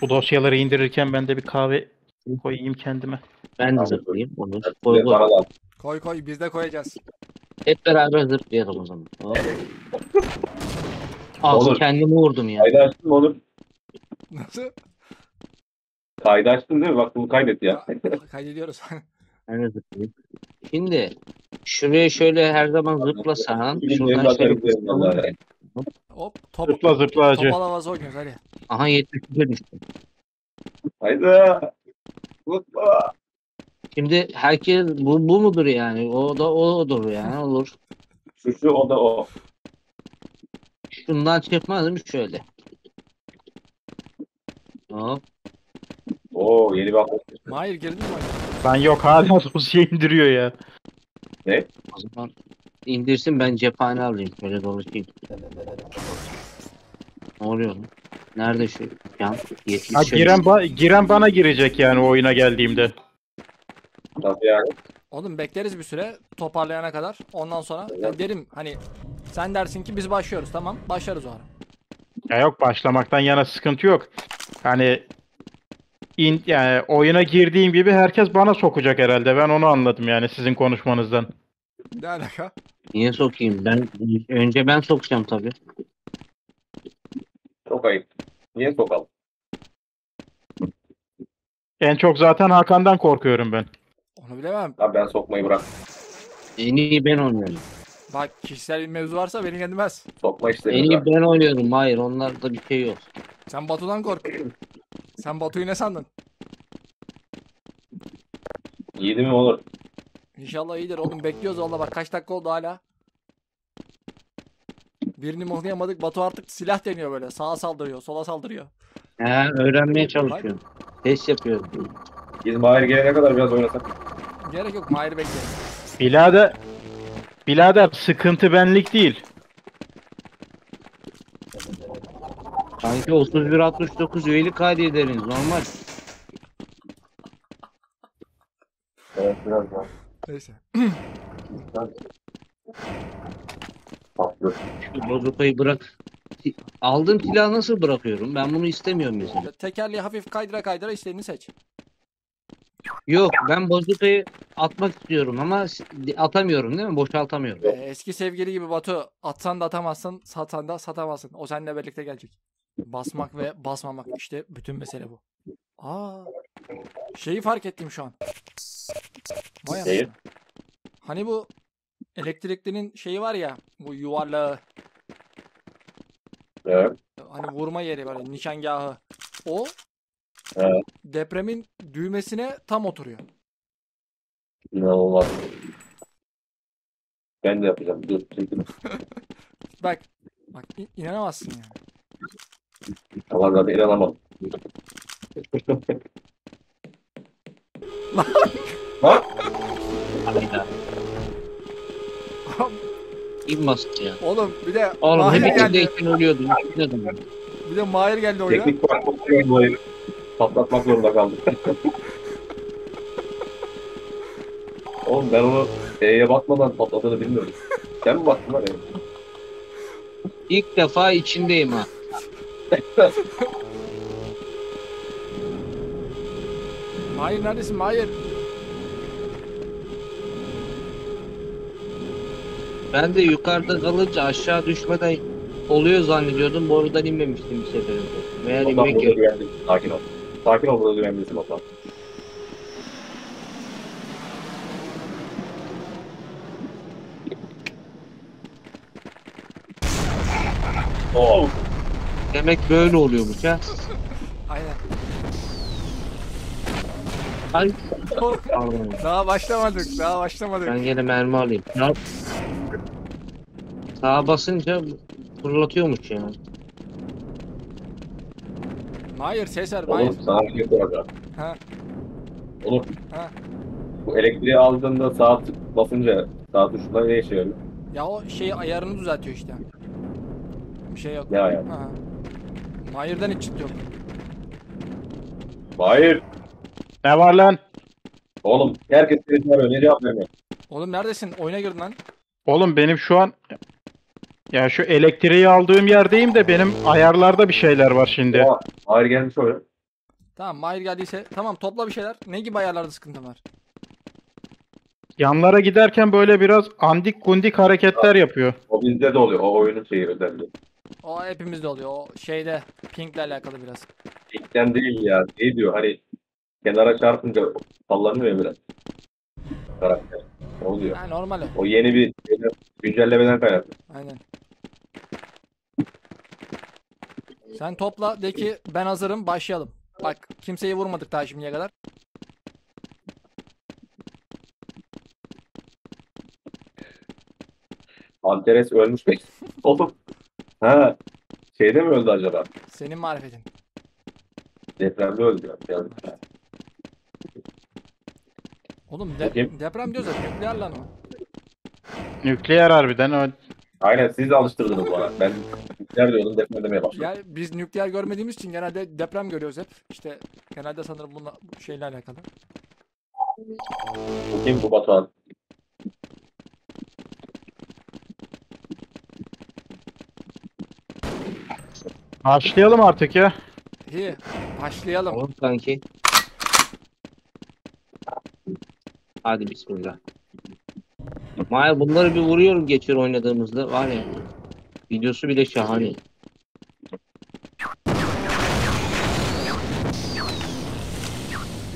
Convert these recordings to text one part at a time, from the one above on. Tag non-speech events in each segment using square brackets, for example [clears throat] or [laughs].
Bu dosyaları indirirken ben de bir kahve koyayım kendime. Ben de Tamam. zıplayayım. Olur. Size Koy koy. lazım. Koy koy biz de koyacağız. Hep beraber zıplayalım o zaman. Hop. Olur. kendimi vurdum ya. Kaydı açtın mı Onur? Nasıl? Kaydı açtın değil mi? Bak bunu kaydet ya. [laughs] Kaydediyoruz. Ben de zıplayayım. Şimdi şuraya şöyle her zaman zıplasan Bizim şuradan şöyle gidelim vallahi. Hop top. Zıpla zıpla acı. Topal havası oynuyoruz hadi. Aha 73'e düştü. Haydi. Mutlu. Şimdi herkes bu, bu mudur yani? O da odur yani olur. Şu şu o da o. Şundan çıkmaz mı şöyle? Hop. Oo yeni bir hafta. Mahir girdin mi oyuna? Ben yok hala [laughs] dosya indiriyor ya. O zaman indirsin ben cephane alayım. Şöyle dolaşayım. Ne oluyor lan? Nerede şu yan? 70 Ha, şöyle. giren, ba- giren bana girecek yani oyuna geldiğimde. Nasıl yani? Oğlum bekleriz bir süre toparlayana kadar. Ondan sonra ben derim hani sen dersin ki biz başlıyoruz tamam. Başlarız o ara. Ya yok başlamaktan yana sıkıntı yok. Hani in, yani oyuna girdiğim gibi herkes bana sokacak herhalde. Ben onu anladım yani sizin konuşmanızdan. Ne alaka? Niye sokayım? Ben önce ben sokacağım tabii. Çok ayıp. Niye sokalım? En çok zaten Hakan'dan korkuyorum ben. Onu bilemem. Abi ben sokmayı bırak. En iyi ben oynuyorum. Bak kişisel bir mevzu varsa beni ilgilendirmez. Sokma En işlerini iyi ben oynuyorum. Hayır onlarda bir şey yok. Sen Batu'dan kork. Sen Batu'yu ne sandın? Yedi mi olur? İnşallah iyidir oğlum bekliyoruz valla bak kaç dakika oldu hala. Birini mıhlayamadık Batu artık silah deniyor böyle sağa saldırıyor sola saldırıyor. He, öğrenmeye çalışıyorum. Test yapıyorum. Biz Mahir gelene kadar biraz oynasak. Gerek yok Mahir bekleyin. Birader, birader sıkıntı benlik değil. Sanki 31-69 üyelik kaydederiz normal. Evet biraz daha. Neyse. Şu bozukayı bırak. Aldığım silahı nasıl bırakıyorum? Ben bunu istemiyorum mesela. Tekerleği hafif kaydıra kaydıra istediğini seç. Yok ben bozukayı atmak istiyorum ama atamıyorum değil mi? Boşaltamıyorum. Ee, eski sevgili gibi Batu atsan da atamazsın satsan da satamazsın. O seninle birlikte gelecek. Basmak ve basmamak işte bütün mesele bu. Aa, şeyi fark ettim şu an. Vay anasını. Hani bu elektriklinin şeyi var ya bu yuvarlağı Evet. hani vurma yeri böyle nişangahı. O Evet. depremin düğmesine tam oturuyor. İnanılmaz. Ben de yapacağım. Dur. [laughs] Bak bak in- inanamazsın yani. Allah zaten inanamam. Bak. Hayda. İn basit ya. Oğlum bir de Oğlum Mahir hep geldi. içindeyken ölüyordum. Ben. Bir de Mahir geldi oyuna. Teknik farklı dolayı patlatmak zorunda kaldık. [laughs] Oğlum ben onu E'ye bakmadan patladığını bilmiyorum. Sen mi baktın lan E'ye? İlk defa içindeyim ha. Mahir neredesin Mahir? Ben de yukarıda kalınca aşağı düşmeden oluyor zannediyordum. Borudan inmemiştim bir seferinde. Meğer Batuhan inmek burada yok. güvenli. Sakin ol. Sakin ol burada güvenlisin Batuhan. Oh. Demek böyle oluyormuş ha. Aynen. Ay. Pardon. Daha başlamadık. Daha başlamadık. Ben gene mermi alayım. Ya. Sağa basınca fırlatıyormuş ya. Mahir ses ver Mahir. Oğlum sana bir şey soracağım. Ha. Oğlum. Ha. Bu elektriği aldığında saat basınca saat tuşuna ne işe yarıyor? Ya o şey ayarını düzeltiyor işte. Bir şey yok. Ne ayar? Ha. Mahir'den hiç çıt yok. Hayır. Ne var lan? Oğlum herkes seni soruyor. Ne cevap vermiyor? Oğlum neredesin? Oyuna girdin lan. Oğlum benim şu an ya şu elektriği aldığım yerdeyim de benim ayarlarda bir şeyler var şimdi. Oha, Hayır gelmiş oraya. Tamam Mahir geldiyse tamam topla bir şeyler. Ne gibi ayarlarda sıkıntı var? Yanlara giderken böyle biraz andik gundik hareketler yapıyor. O bizde de oluyor. O oyunun şeyi özelliği. O hepimizde oluyor. O şeyde pingle alakalı biraz. İlkten değil ya. Ne diyor hani kenara çarpınca sallanıyor ya biraz. Karakter. Ne oluyor? Ha, normal o. O yeni bir güncellemeden kaynaklı. Aynen. Sen topla de ki ben hazırım başlayalım. Bak kimseyi vurmadık daha şimdiye kadar. Antares ölmüş pek. [laughs] Oğlum. Ha. Şeyde mi öldü acaba? Senin marifetin. Depremde öldü ya. Yani. Oğlum de- Bakayım. deprem diyoruz ya nükleer lan o. Nükleer harbiden o Aynen siz de alıştırdınız bana. Ben nükleer diyordum deprem demeye başladım. Yani biz nükleer görmediğimiz için genelde deprem görüyoruz hep. İşte genelde sanırım bununla bu şeyle alakalı. Kim bu Batuhan? Başlayalım artık ya. İyi başlayalım. Tamam kanki. Hadi bismillah. Mahir bunları bir vuruyorum geçir oynadığımızda var ya. Videosu bile şahane.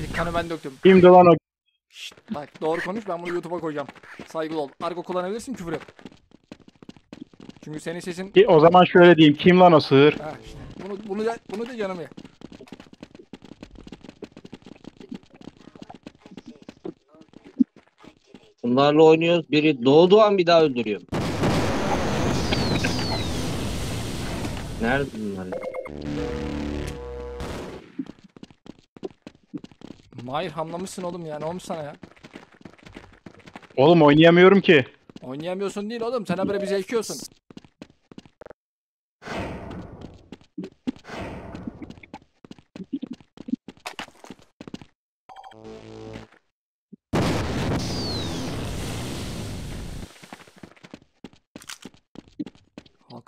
İlk kanı ben döktüm. Kimdi lan o? Şşt, bak doğru konuş ben bunu YouTube'a koyacağım. Saygılı ol. Argo kullanabilirsin küfür yok. Çünkü senin sesin Ki O zaman şöyle diyeyim. Kim lan o sığır? ha işte bunu bunu da bunu da canım ya. Bunlarla oynuyoruz. Biri doğduğu an bir daha öldürüyor. Nerede bunlar? ya? Mahir hamlamışsın oğlum ya ne olmuş sana ya? Oğlum oynayamıyorum ki. Oynayamıyorsun değil oğlum sen habire bizi ekiyorsun.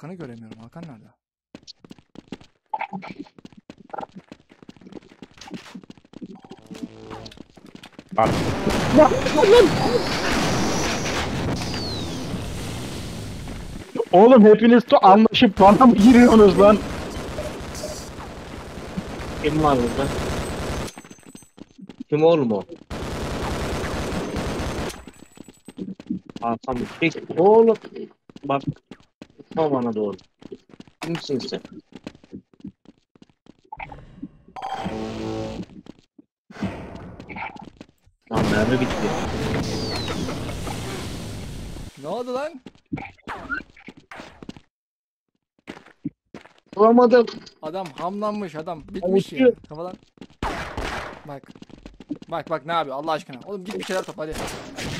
Hakan'ı göremiyorum. Hakan nerede? Bak. Oğlum hepiniz to anlaşıp bana mı giriyorsunuz lan? Kim var burada? Kim oğlum o? Hakan oğlum. Bak. Tutma bana doğru. Kimsin sen? Lan mermi bitti. Ne oldu lan? Bulamadım. Adam hamlanmış adam. Bitmiş ya. Kafadan. Bak. Bak bak ne yapıyor Allah aşkına. Oğlum git bir şeyler topla hadi.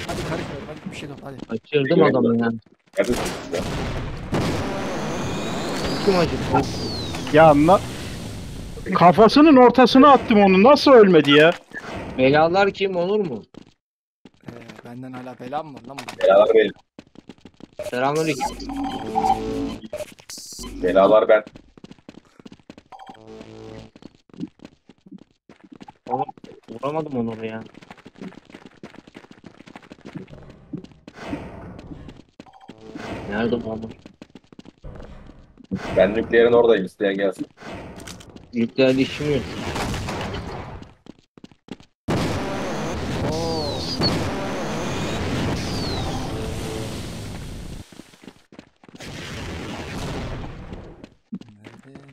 Hadi karışmıyorum hadi bir şey topla hadi. Kaçırdım adamı ya. Neredesiniz ya? Kim acıdı? Ya na- kafasının ortasına attım onu. Nasıl ölmedi ya? Belalar kim olur mu? Ee, benden hala bela mı var lan burada? Belalar benim. Selamünaleyküm. Belalar ben. Oğlum vuramadım onu oraya. Nerede bu adam? Ben nükleerin oradayım. isteyen gelsin. Yüklerle işim yok. Oo.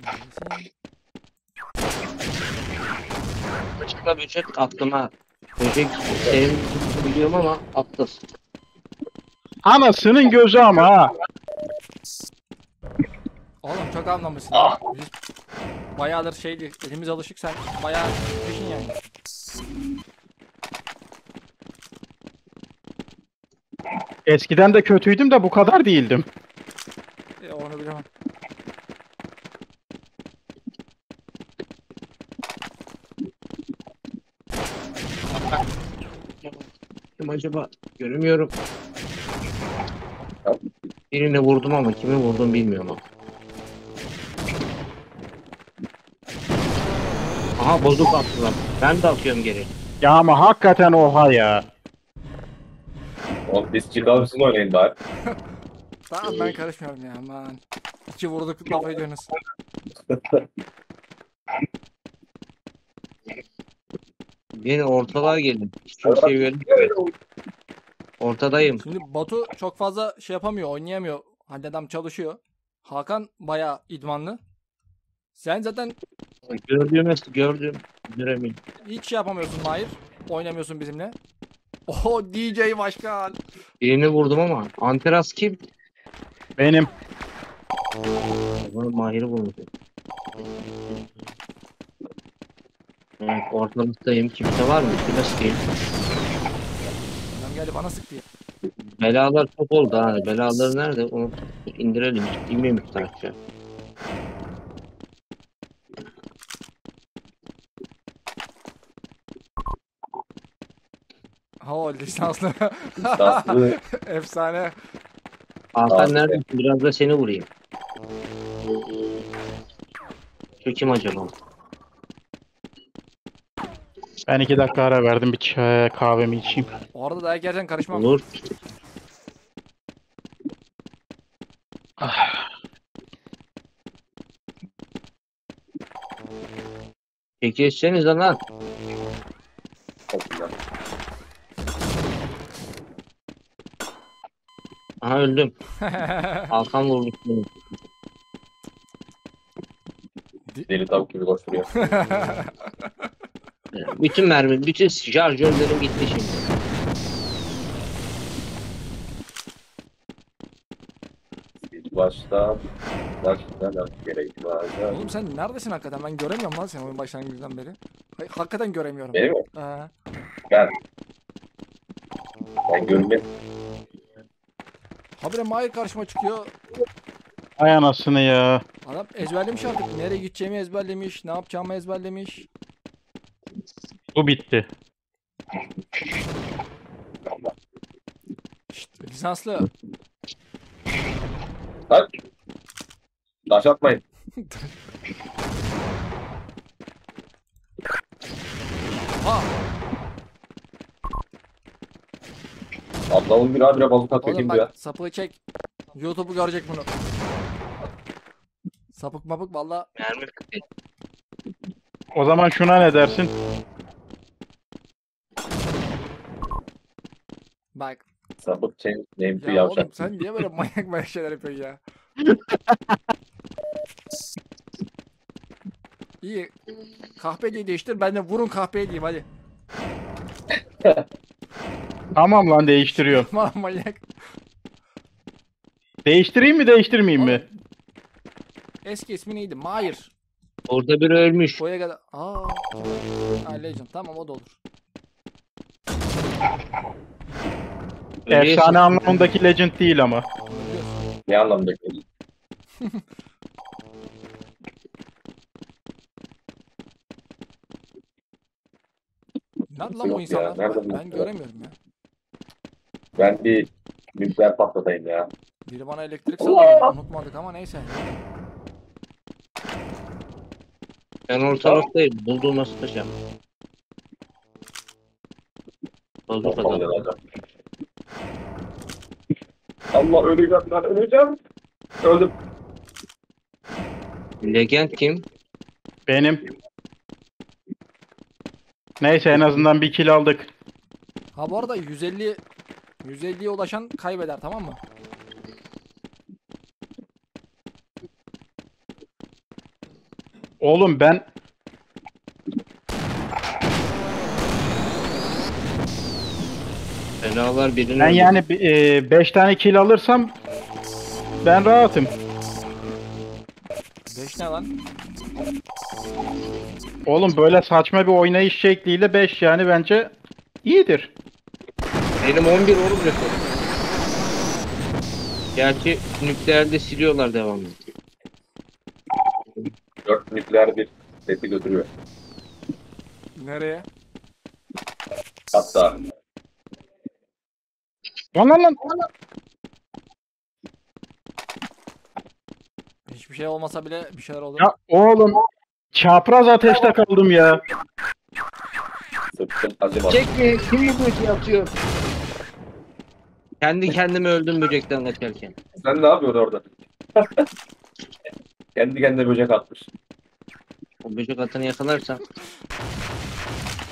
Nerede? Neredesin? Başka böcek aklıma. Böcek sevim biliyorum ama atlasın. Anasının gözü ama ha. Oğlum çok anlamışsın. Biz bayağıdır şeydi. Elimiz alışık sen bayağı peşin yani. Eskiden de kötüydüm de bu kadar değildim. E, onu bilemem. Kim acaba? Göremiyorum. Birini vurdum ama kimi vurdum bilmiyorum Aha bozuk attılar. Ben de atıyorum geri. Ya ama hakikaten oha ya. Oğlum biz çıkalım siz oynayın bari. [laughs] Tamam ben karışmıyorum ya aman. İki vurduk laf ediyorsunuz. Yine [laughs] ortalığa gelin. Hiçbir şey görmüyorum. Ortadayım. Şimdi Batu çok fazla şey yapamıyor, oynayamıyor. Hadi adam çalışıyor. Hakan bayağı idmanlı. Sen zaten Gördüğüm gördüm. Göremeyin. hiç şey yapamıyorsun Mahir. Oynamıyorsun bizimle. Oho [laughs] DJ başkan. Birini vurdum ama. Anteras kim? Benim. Bunu Mahir'i vurdu. Evet ortalıktayım. Kimse var mı? Kime sıkayım? Adam geldi bana sıktı ya. Belalar çok oldu ha. Belalar nerede? Onu indirelim. İnmemiş tarafça. Ha lisanslı. Şanslı. [laughs] Efsane. Hakan neredesin? Biraz da seni vurayım. Şu kim acaba? Ben iki dakika ara verdim bir çay kahvemi içeyim. O arada dayak yersen karışmam. Olur. Çekilseniz lan. Çok güzel. Aha öldüm. [laughs] Hakan vurmuş beni. Deli tavuk gibi koşturuyor. [laughs] Bütün mermi, bütün şarjörlerim gitti şimdi. Bir baştan baştan gerek var. Oğlum sen neredesin hakikaten? Ben göremiyorum lan seni oyun başlangıcından beri. Hay- Hakikaten göremiyorum. Benim mi? Ee, Ben. Ben görmüyorum. Habire Mahir karşıma çıkıyor. Ay anasını ya. Adam ezberlemiş artık. Nereye gideceğimi ezberlemiş. Ne yapacağımı ezberlemiş. Bu bitti. Şşt, lisanslı. Lan. Taş atmayın. [laughs] Ha, Ablamın bir habire balık atıyor oğlum kimdi ya? bak sapığı çek. YouTube'u görecek bunu. Sapık mapık valla. Mermi bitti. O zaman şuna ne dersin? Bak. Sapık çen, neyimsi Ya yavşak. oğlum sen niye böyle manyak manyak şeyler yapıyorsun ya? İyi. Kahpeliği değiştir. Ben de vurun kahpeyi diyeyim hadi. [laughs] Tamam lan değiştiriyorum. [laughs] Aman manyak. Değiştireyim mi değiştirmeyeyim mi? Eski ismi neydi? Mahir. Orada biri ölmüş. Boya kadar. Aa. Ha, Legend. Tamam o da olur. Öyleyse- Efsane anlamındaki legend değil ama. Ne anlamda? Nerede lan Yok bu ya, insanlar? nerede ben, bu ben insanlar? göremiyorum ya. Ben bir nükleer patlatayım ya. Biri bana elektrik sallıyor. Unutmadık ama neyse. Ben ortalıktayım. Bulduğuma sıkacağım. Bozuk Allah adam. Allah. Öleceğim lan öleceğim. Öldüm. Legend kim? Benim. Neyse en azından bir kill aldık. Ha bu arada 150 150'ye ulaşan kaybeder tamam mı? Oğlum ben Belalar birini ben yani 5 tane kill alırsam ben rahatım. 5 ne lan? Oğlum böyle saçma bir oynayış şekliyle 5 yani bence iyidir. Benim 11 oğlum rekor. Gerçi nükleerde siliyorlar devamlı. Dört nükleer bir sesi götürüyor. Nereye? Hatta Lan lan lan. Hiçbir şey olmasa bile bir şeyler olur. Ya oğlum Çapraz ateşte kaldım ya. Acımadı. Çekme. Kim bu böceği atıyor? Kendi kendime öldüm böcekten kaçarken. Sen ne yapıyorsun orada? [laughs] Kendi kendine böcek atmış. O böcek atanı yakalarsam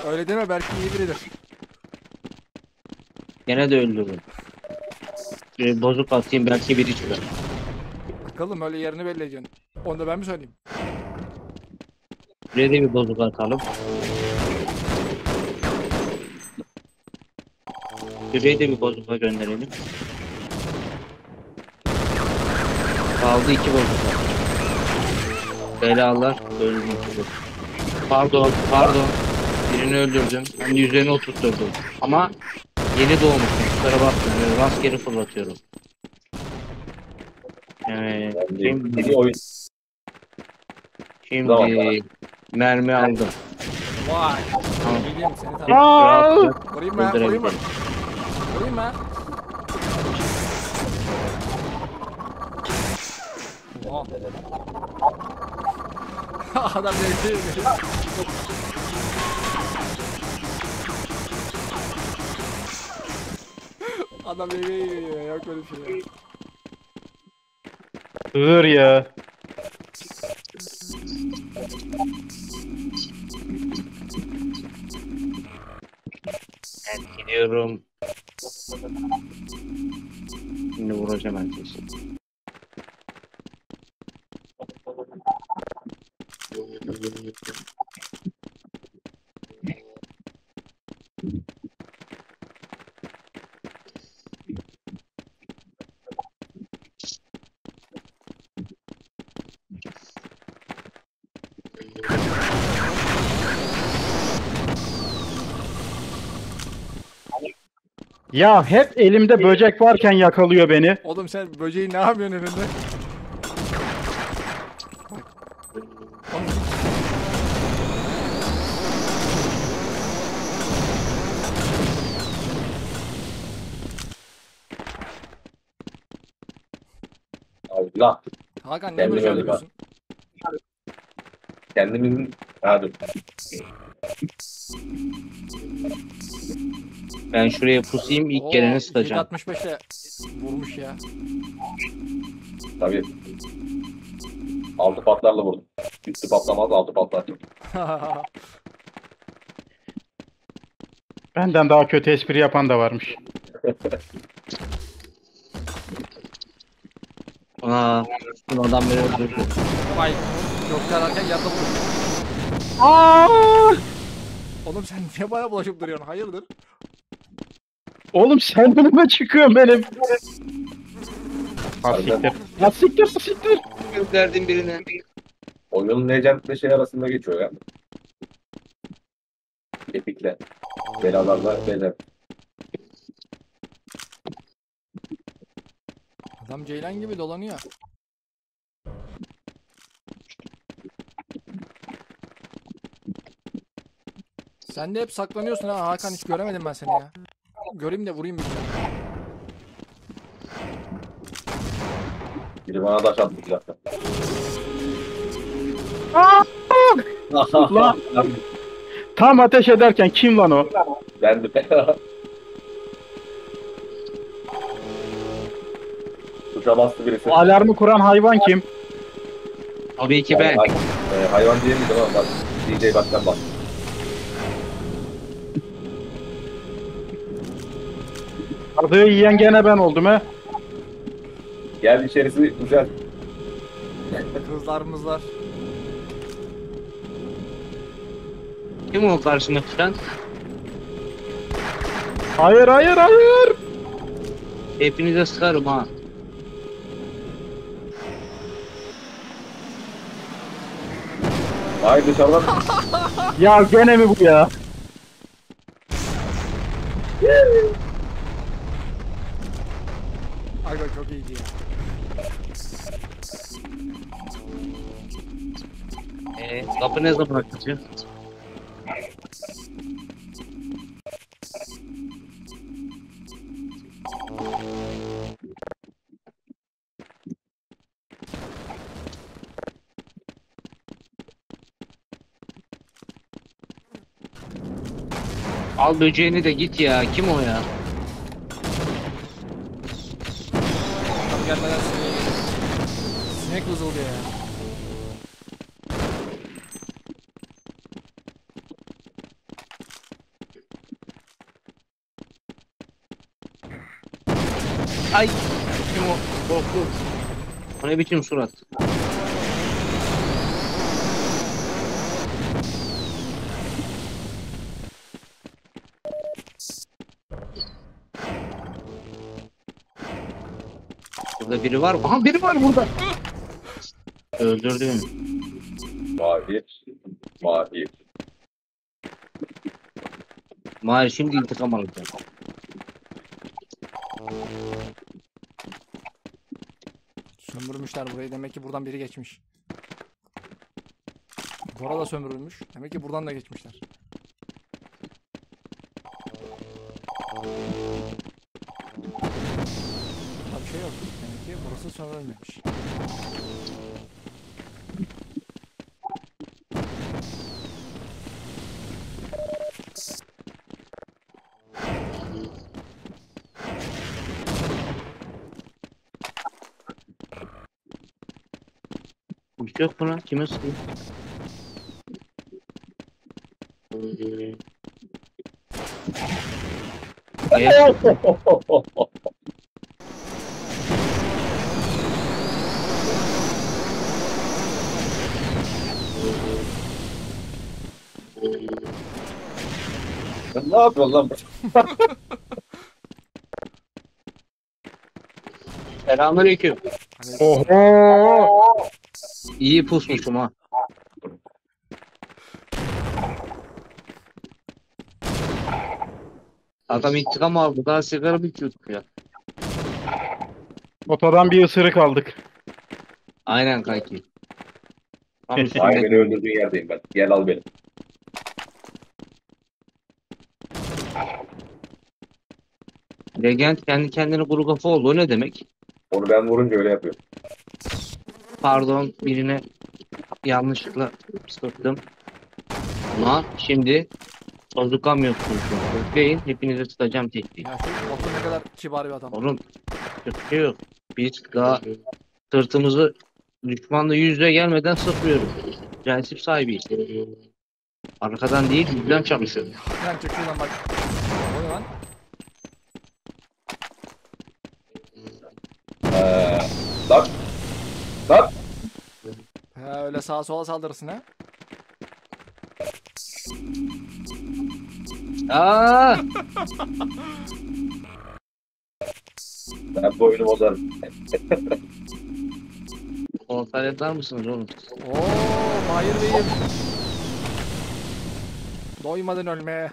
Öyle deme belki iyi biridir. gene de öldürürüm. Şöyle bozuk atayım belki biri çıkar. Bakalım öyle yerini belli ediyorsun. Onu da ben mi söyleyeyim? Buraya da bir bozuk atalım. Şuraya da bir bozuka gönderelim. Kaldı iki bozuk. Belalar iki bozuk. Pardon, pardon. Birini öldürdüm. Ben de üzerine oturtturdum. Ama yeni doğmuşum. Kusura bakmayın. Rastgele fırlatıyorum. Evet. Yani Şimdi, şimdi mermi aldım. Vay. Tamam. Seni tamam. Vurayım mı? öldürebilirim. Vurayım mı? Oha. [laughs] Adam bekliyor. [laughs] Adam bekliyor. Yok öyle bir şey. ya. Hır ya. Ben gidiyorum. Şimdi vuracağım Ya hep elimde böcek varken yakalıyor beni. Oğlum sen böceği ne yapıyorsun elinde? Bak. Oğlum, Allah. Hakan ne Kendim böyle öyle yapıyorsun? Kendimizin... Ha dur. Ben şuraya pusayım ilk geleni sıkacağım. 65'te vurmuş ya. Tabii. Altı patlarla vurdum. Üstü patlamaz altı patlar. [laughs] Benden daha kötü espri yapan da varmış. Aa, bu adam beni öldürdü. Vay. Gökte ararken yardım vurmuş. Oğlum sen niye bana bulaşıp duruyorsun? Hayırdır? Oğlum sen önüme çıkıyorsun benim. Ha siktir. Ha siktir ha siktir. Gönderdim birine. Oyunun Legend ile şey arasında geçiyor ya. Epik'le. Belalarla Legend. Adam ceylan gibi dolanıyor. Sen de hep saklanıyorsun ha Hakan hiç göremedim ben seni ya. Göreyim de vurayım bir kere. Biri bana taş attı bir dakika. [laughs] Lan. Tam ateş ederken kim lan o? ben de [laughs] Tuşa bastı birisi. Alarmı kuran hayvan kim? Tabii ki ben. Hay- e, hayvan diyemeydim ama bak DJ baktan bak. Adı yiyen gene ben oldum he. Gel içerisi güzel. Kızlar mızlar. Kim o karşına çıkan? Hayır hayır hayır. Hepinize sıkarım ha. Hayır dışarıdan Ya gene mi bu ya? Ay bak çok iyiydi ya. Eee kapı ne zaman açılıyor? Al böceğini de git ya. Kim o ya? Vızıldıyor ya. Ay. Kim o? Korktum. O ne biçim surat? Burada biri var mı? [laughs] Aha biri var burada. Öldürdü beni. Mahir. Mahir. Mahir şimdi intikam alacağım. Sömürmüşler burayı. Demek ki buradan biri geçmiş. Bora da sömürülmüş. Demek ki buradan da geçmişler. Burada bir şey yok. Demek ki burası sömürülmemiş. Uç yok lan? Kime sıkıyor? Gel. Sen ne yapıyorsun lan? Selamünaleyküm. Oho! İyi pusmuşum ha. Adam intikam aldı. Daha sigara bitiyorduk ya. Otadan bir ısırık aldık. Aynen kanki. Tam [laughs] Hayır üstünde. beni öldürdüğün yerdeyim ben. Gel al beni. Legend kendi kendine kuru kafa oldu. O ne demek? Onu ben vurunca öyle yapıyor. Pardon birine yanlışlıkla sıktım. Ama şimdi Sozukam yoksunuz. Bekleyin hepinizi tutacağım tek tek. ya şu ne kadar kibar bir adam. Oğlum yok. Biz daha sırtımızı düşmanla yüz yüze gelmeden sıkmıyoruz. Prensip sahibiyiz. Arkadan değil yüzden çalışıyoruz. Lan çık şuradan bak. O ne lan? Ee, lan. Lan. He öyle sağa sola saldırırsın ha. Aa! [laughs] Ben bu oyunu bozarım. Kontrol eder misiniz oğlum? Oo Mahir Bey'im. Doymadın ölmeye.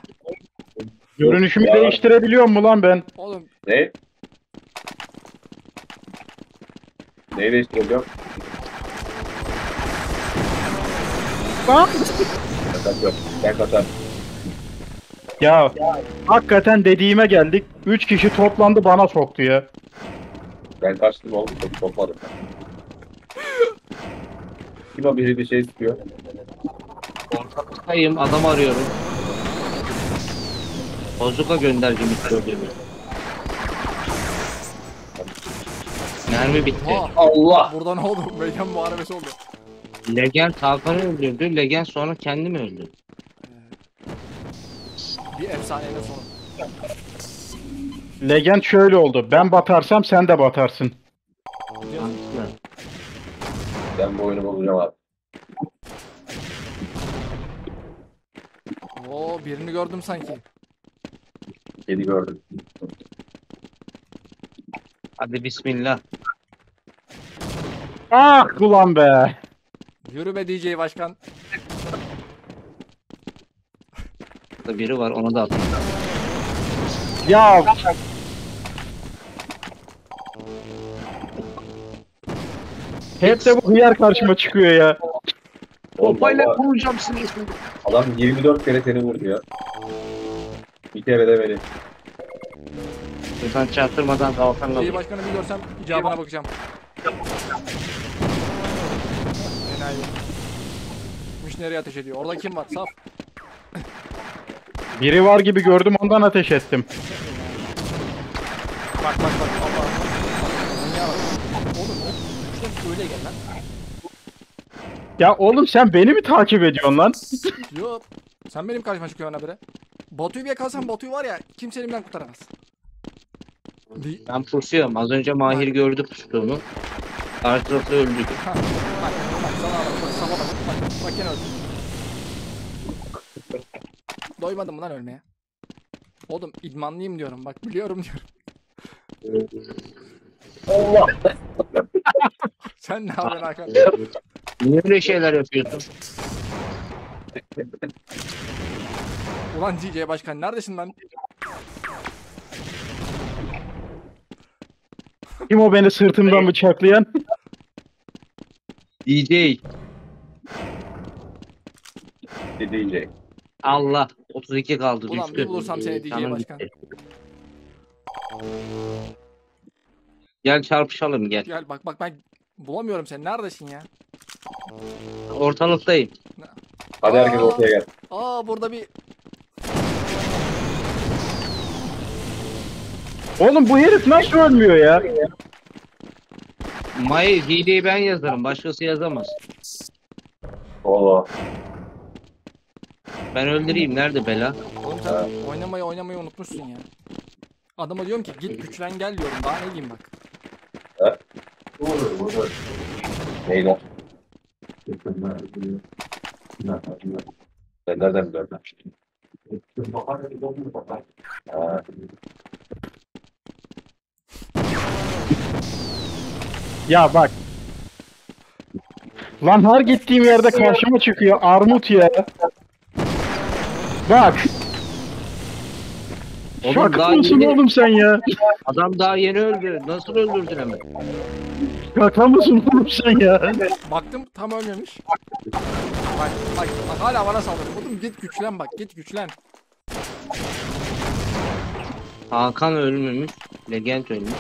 Görünüşümü Ya. değiştirebiliyor mu lan ben? Oğlum Ne? Neyi değiştireceğim? Kaçarım. Ya hakikaten dediğime geldik. Üç kişi toplandı bana soktu ya. Ben kaçtım oğlum. Çok topladım. Kim o biri bir şey istiyor? Ortalıktayım adam arıyorum. Bozuka göndereceğim ilk gördüğümü. Mermi bitti. Allah! burada ne oldu? Meydan muharebesi oldu. Legend Hakan'ı öldürdü. Legend sonra kendimi öldürdü. Bir efsanenin sonu. Legend şöyle oldu. Ben batarsam sen de batarsın. Ben bu oyunu bozacağım abi. Oo birini gördüm sanki. Kedi gördüm. Hadi bismillah. Ah ulan be. Yürü be DJ başkan. Burada biri var onu da atayım. Ya hep de bu hıyar karşıma çıkıyor ya. Pompayla valla vuracağım seni. adam 24 kere seni vurdu ya. Bir kere de beni. Lütfen çarptırmadan kalkanla DJ başkanı bir görsem icabına bakacağım. Enayi. Gitmiş nereye ateş ediyor? Orada kim var? Saf. Biri var gibi gördüm ondan ateş ettim. Bak bak bak. Allah Allah. Manyağa bak. Oğlum o güçten öyle gel lan. Ya oğlum sen beni mi takip ediyorsun lan? [laughs] Yok. Sen benim karşıma çıkıyorsun habire. Batu'yu bir yakalasam Batu'yu var ya kimse elimden kurtaramaz. Ben pusuyorum. Az önce Mahir gördü pustuğumu. Karşı tarafta öldük. ha, bak gene öldüm. Doymadım lan ölmeye? Oğlum idmanlıyım diyorum bak biliyorum diyorum. Allah. Sen ne yapıyorsun Hakan? Niye öyle şeyler yapıyorsun? Ulan DJ Başkan neredesin lan? Kim o beni sırtımdan bıçaklayan? DJ. DJ. Allah. 32 kaldı. Ulan düştü. bir bulursam seni DJ Canım Başkan. gitti. Gel çarpışalım gel. Gel bak bak ben bulamıyorum seni. Neredesin ya? Ortalıktayım. Hadi herkes Aa. ortaya gel. Aa burada bir Oğlum bu herif nasıl ölmüyor ya? Mahir hileyi ben yazarım. Başkası yazamaz. Allah. Ben öldüreyim. Nerede bela? Oğlum sen oynamayı oynamayı unutmuşsun ya. Adama diyorum ki git güçlen gel diyorum. Daha ne diyeyim bak. Neydi? Ben nereden? Ha. Ya bak. Lan her gittiğim yerde karşıma çıkıyor armut ya. Bak. Oğlum Şaka daha mısın yeni- oğlum sen ya? Adam daha yeni öldü. Nasıl öldürdün hemen? Şaka mısın oğlum sen ya? Baktım tam ölmemiş. Bak bak, bak hala bana saldırıyor. Oğlum git güçlen bak git güçlen. Hakan ölmemiş. Legend ölmüş.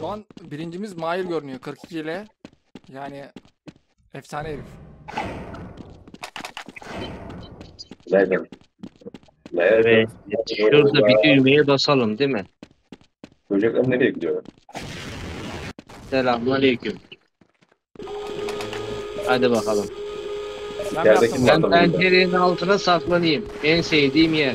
Şu an birincimiz Mahir görünüyor 42 ile. Yani efsane herif. Nereden? Nereden? Şurada bir düğmeye basalım değil mi? Çocuklar nereye gidiyor? Selamünaleyküm. Hadi bakalım. Ben yaptım. Ben burada. pencerenin altına saklanayım. En sevdiğim yer.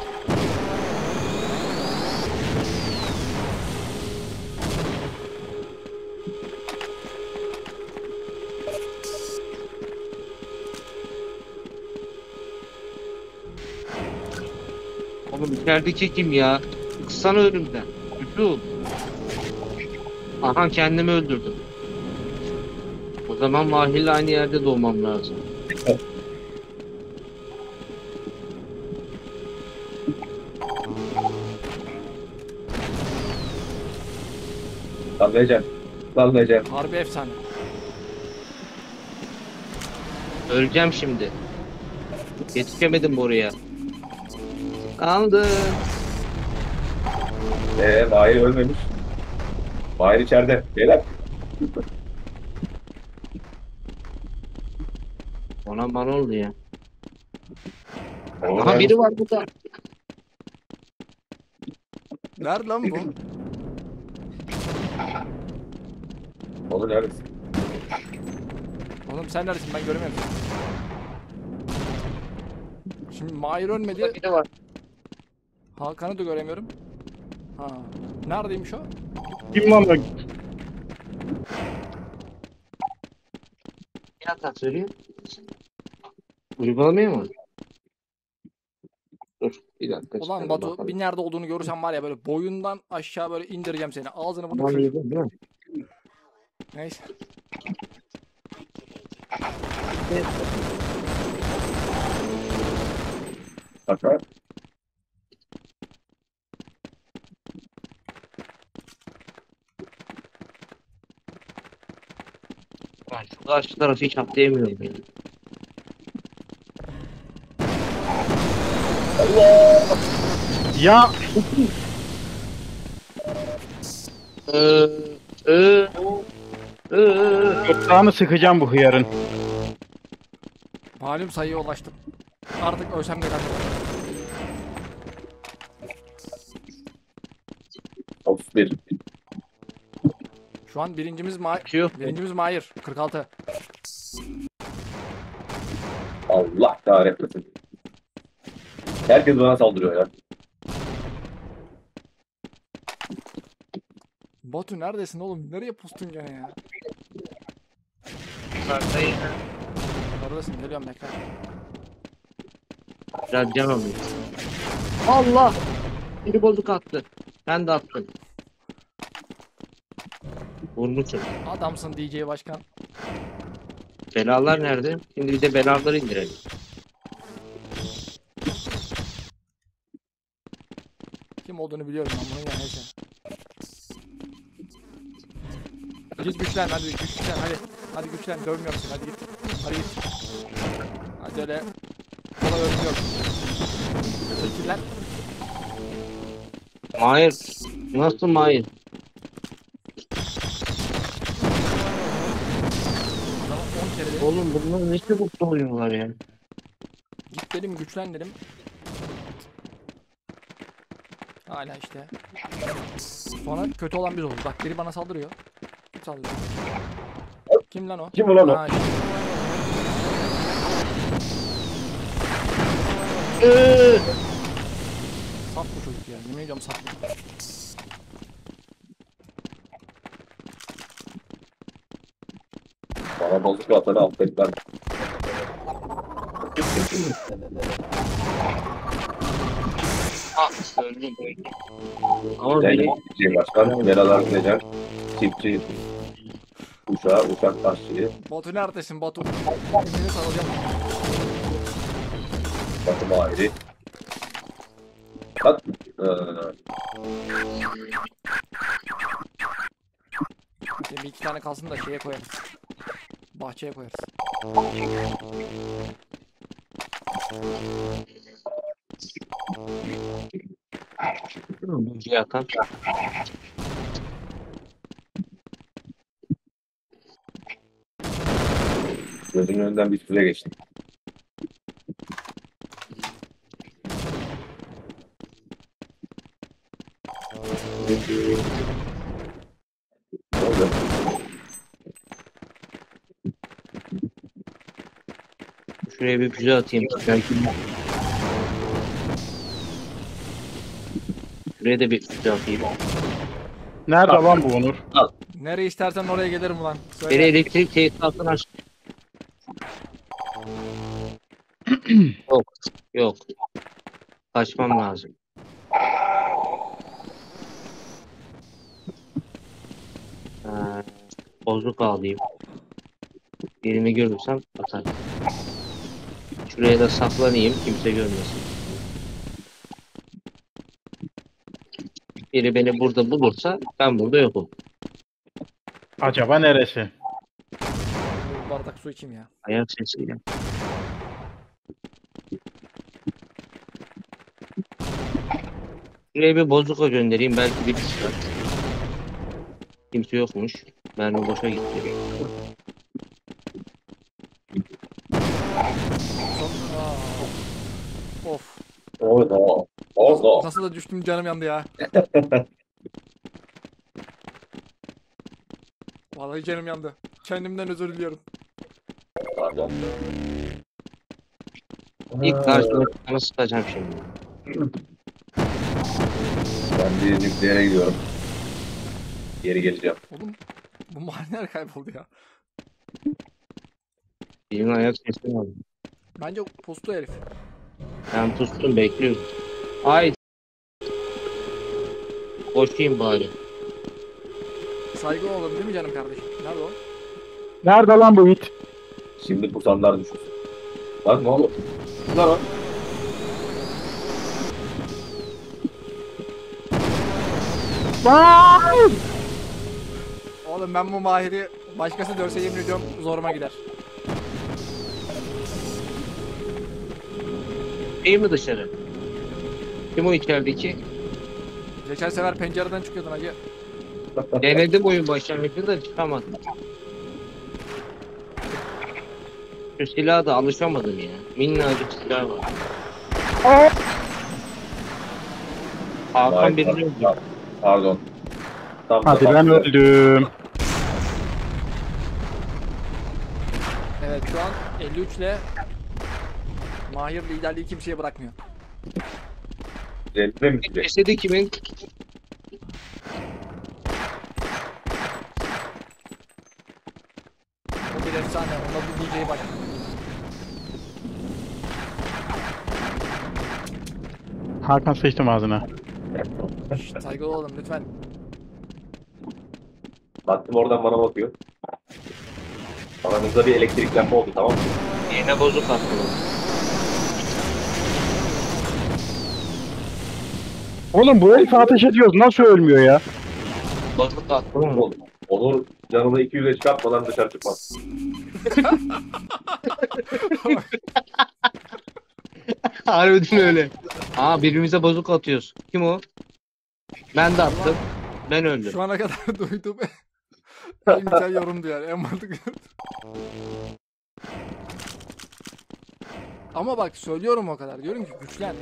İçerideki kim ya? Çıksana önümden. Yusuf. Aha kendimi öldürdüm. O zaman Mahir'le aynı yerde doğmam lazım. Lan Necen. Harbi efsane. Öleceğim şimdi. Yetişemedim oraya. Kaldım. Ee, Mahir ölmemiş. Mahir içeride. Beyler. Ona man oldu ya. Oğlum, Aha biri var burada. Nerede lan bu? Oğlum neredesin? Oğlum sen neredesin ben göremiyorum. seni. Şimdi Mahir ölmedi. Burada biri var. Hakan'ı da göremiyorum. Ha. Neredeymiş o? Kim lan o? Bir hata söyleyeyim. Uygulamıyor mu? Dur bir dakika. Ulan Batu bakalım. bir nerede olduğunu görürsem var ya böyle boyundan aşağı böyle indireceğim seni. Ağzını bunu kır. Neyse. Bak Ulan Şu karşı tarafı hiç atlayamıyorum. ya. Ya Ee, ee, ee. Gırtlağını sıkacağım bu hıyarın. Malum sayıya ulaştım. Artık ölsem de kazanırım. 31. Şu an birincimiz Ma Bir şey yok. birincimiz Mahir 46. Allah kahretmesin. Herkes bana saldırıyor ya. Batu neredesin oğlum? Nereye pustun gene ya? Neredesin? Geliyorum bekle. Biraz can alayım. Allah! Biri bozuk attı. Ben de attım. Vurmuşum. Adamsın DJ başkan. Belalar nerede? Şimdi bir de belaları indirelim. Kim olduğunu biliyorum ben bunun ya neyse. Git güçlen hadi güçlen hadi. Hadi güçlen dövmüyorum seni hadi git. Hadi git. Hadi öyle. Kolay ölmüyorum. Çekil lan. Mahir. Nasıl Mahir? Tamam 10 kere dedim. Oğlum bunlar ne çabuk doluyorlar ya. Git dedim güçlen dedim. Hala işte. Sonra kötü olan biz oldu. Bak biri bana saldırıyor. Kim saldırıyor? Kim lan o? Kim ulan o? Ha, işte. Ee, Saf bu çocuk ya. Yemin ediyorum saf. bu. Bana bozuk atanı affetmem. ah, öldüm. Ama benim şey başkan, Yaralar Necer, çiftçi, uşağı, uçak taşçıyı, Batu neredesin Batu? Seni salacağım. Batı Mahiri. Bak, eee, Şimdi bir iki tane kalsın da şeye koyarız. Bahçeye koyarız. bilgi yakan. gözümün önünden bir süre geçti. Ne oldu? Şuraya bir füze atayım. Belki Şuraya da bir füze atayım. Nerede lan bu Onur? Nereye istersen oraya gelirim ulan. Söyle. Beni elektrik tesisatını aç. [clears throat] yok. Yok. Kaçmam lazım. Ee, bozuk alayım. Birini görürsem atarım. Şuraya da saklanayım kimse görmesin. Biri beni burada bulursa ben burada yokum. Acaba neresi? Bir bardak su içeyim ya. Ayak sesiyle. Şuraya bir bozuka göndereyim belki bir çıkar. Kimse yokmuş. Mermi boşa gitti. Oldu. Oldu. Nasıl da düştüm canım yandı ya. [laughs] Vallahi canım yandı. Kendimden özür diliyorum. Pardon. İlk karşıma sana sıkacağım şimdi. Ben bir nükleere gidiyorum. Geri geleceğim. Oğlum bu mahalle nereye kayboldu ya? Benim ayak sesini aldım. Bence postu herif. Ben pustum bekliyorum. Ay. Koşayım bari. Saygı olalım değil mi canım kardeşim? Nerede o? Nerede lan bu it? Şimdi pusanlar düşür. Bak ne oldu? Lan o. Lan! Oğlum ben bu Mahir'i başkası dörse yemin ediyorum zoruma gider. İyi mi dışarı? Kim o içerideki? Geçen sefer pencereden çıkıyordun hacı. Denedim oyun başlangıcında da çıkamadım. Şu silaha da alışamadım ya. Minnacık silah var. Hakan Vay, birini pardon. öldü. Pardon. Tam da Hadi ben öldüm. Evet şu an 53 ile Mahir liderliği kimseye bırakmıyor. Cennete mi? Cesedi kimin? O bir efsane. Onda bir DJ bak. Hakan sıçtım ağzına. Şşt, saygılı olun lütfen. Baktım oradan bana bakıyor. Aramızda bir elektriklenme oldu tamam mı? Yine bozuk attı. Oğlum bu herife ateş ediyoruz. Nasıl ölmüyor ya? Bozuk attı. Onur, Onur canını 200'e çıkartmadan dışarı çıkmaz. [laughs] Harbiden öyle. Aa birbirimize bozuk atıyoruz. Kim o? Ben de attım. Ben öldüm. Şu ana kadar [laughs] duydum. [laughs] en güzel yorumdu yani. En mantıklı. Ama bak söylüyorum o kadar. Diyorum ki güçlen.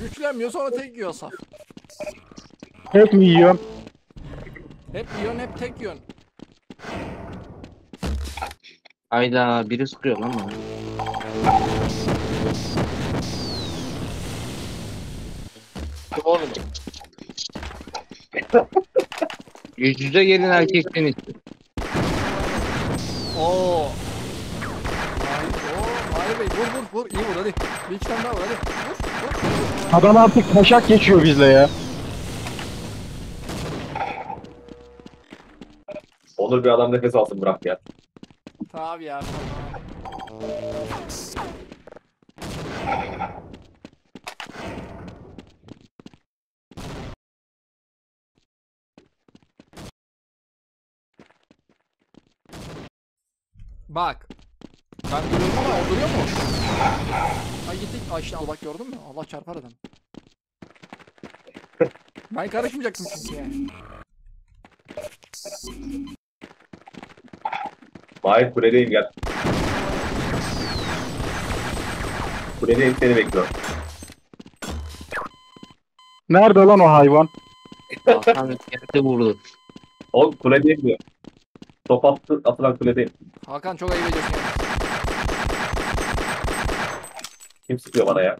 Güçlenmiyor sonra tek yiyor saf. Tek mi yiyorum? Hep yiyorsun hep tek yiyorsun. Hayda biri sıkıyor lan bana. Kim oğlum? Yüz yüze gelin erkekseniz. Oo. Bey vur vur vur. İyi vur hadi. Bir iki tane daha vur hadi. Vur vur. Adam artık taşak geçiyor bizle ya. Onur bir adam nefes alsın bırak ya. Tabii ya. Bak. Ben duruyorum ama o duruyor mu? Ay gittik. Ay işte al bak gördün mü? Allah çarpar adam. Ben karışmayacaktım çünkü yani. Mahir kuledeyim gel. Kuledeyim seni bekliyorum. Nerede lan o hayvan? Hakan kendi vurdu. O kuledeyim diyor. Top attı, atılan kuledeyim. Hakan çok ayıp ediyorsun yani. Kim sıkıyor bana ya?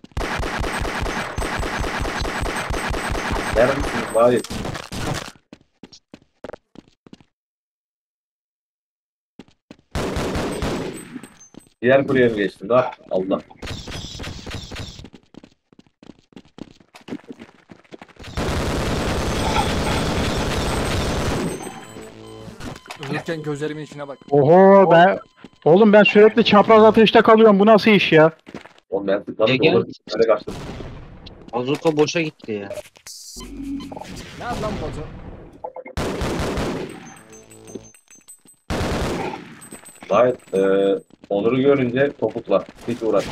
Neredesiniz Mahir? Diğer kuleye mi geçtin? Daha Allah. Ölürken gözlerimin içine bak. Oho ben... Oğlum ben sürekli çapraz ateşte kalıyorum. Bu nasıl iş ya? Oğlum ben. Ege. Onur nereye kaçtım? Azuka boşa gitti ya. Ne yap lan Batu? Gayet e, Onur'u görünce topukla. Hiç uğraş.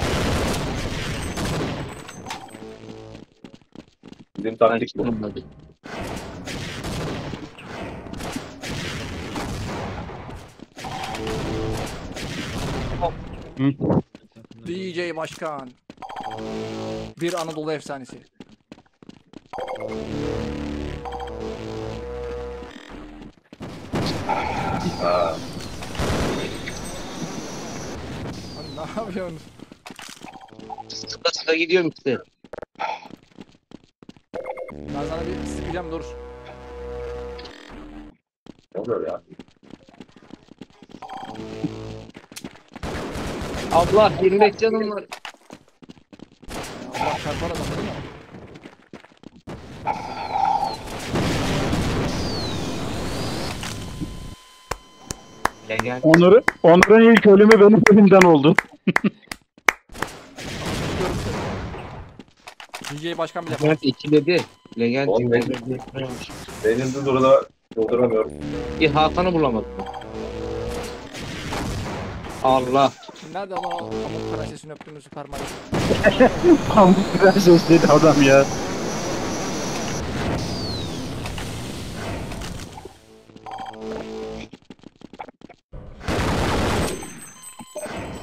Bizim taktik bu. Hadi. DJ Başkan. Bir Anadolu efsanesi. Hani ne yapıyorsun? Sıka sıka gidiyorum işte. Ben sana bir sıkacağım dur. ne oluyor ya? Allah 25 canım var. Allah çarpar adam değil mi? Onur'u, Onur'un ilk ölümü benim elimden oldu. DJ Başkan bile Mert ikiledi. Legend Oğlum ikiledi. Benim de durada durduramıyorum. Bir Hakan'ı bulamadım. Allah. Nerede lan o pamuk prensesini öptüğümüz Süper Mario? [laughs] Pamuk prenses dedi adam ya.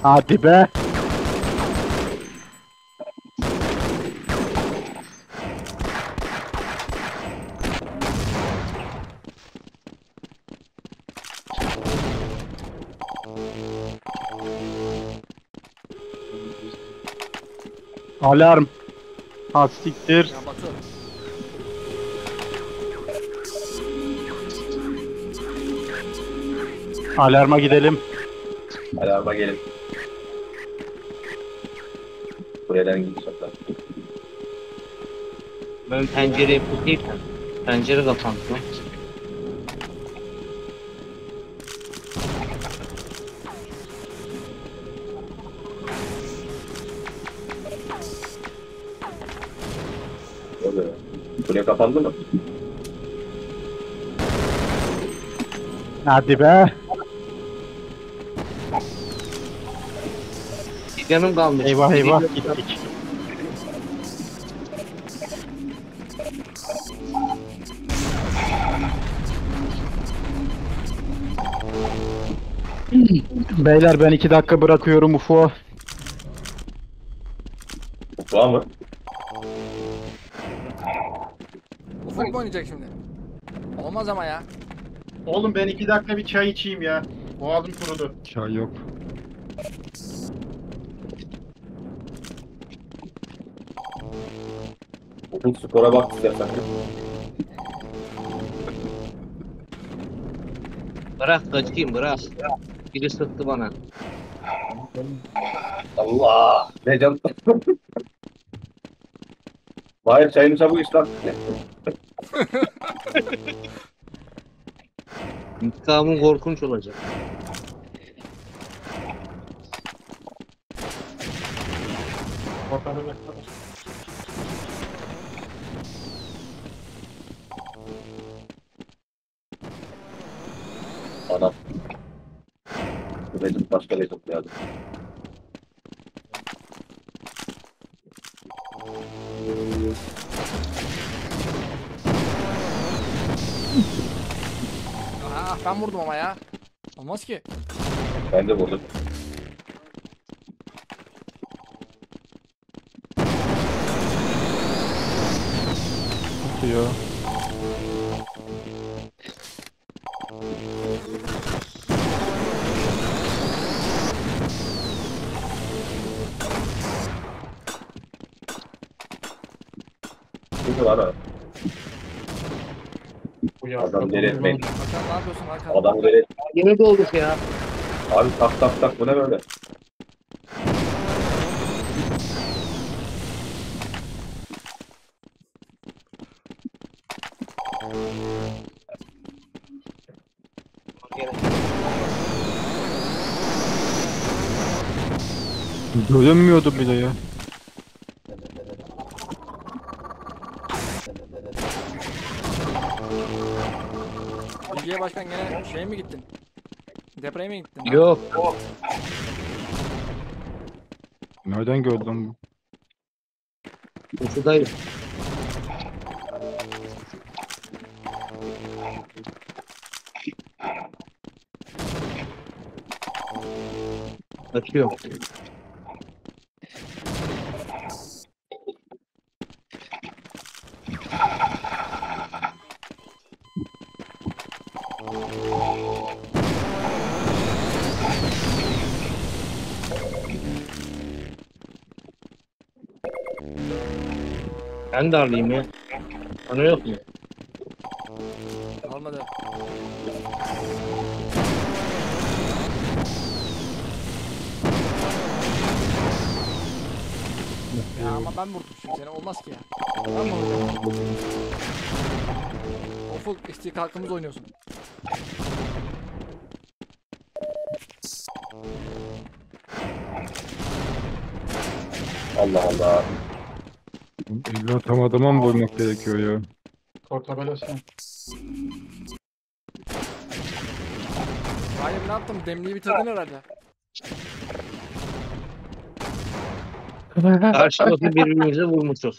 Hadi be. Alarm. Ha siktir. Ya Batu. Alarma gidelim. Alarma gelin. Buradan gidecekler. Ben pencereyi tutayım. Pencere kapandı kapandı mı? Hadi be. Canım kalmış. Eyvah eyvah gittik. Beyler ben iki dakika bırakıyorum UFO. Var mı? Ufuk mu oynayacak şimdi? Olmaz ama ya. Oğlum ben iki dakika bir çay içeyim ya. Boğazım kurudu. Çay yok. Okul skora bak istersen. Bırak kaçayım bırak. Biri sıktı bana. Allah! Ne can? Hayır çayını çabuk iç lan. İntikamın korkunç olacak. Vurdum ama ya. Olmaz ki. Ben de vurdum. Atıyor. Adam deli etmeyin. Hakan ne yapıyorsun Hakan? Adamı deli et. Yine dolduk ya. Abi tak tak tak bu ne böyle? Görünmüyordu bile ya. Şey mi gittin? Depreye mi gittin? Yok. Nereden gördüm? Uçudayım. Açıyorum. Ben de alayım ya. Bana yok mu? Olmadı. Ya ama ben vurdum şimdi seni olmaz ki ya. Ben mi vuracağım? Ufuk istihkakımız oynuyorsun. Allah Allah. Tam adama mı vurmak gerekiyor ya? Hayır ne yaptım? Demliği bitirdin herhalde. Karşılıklı birbirimizi vurmuşuz.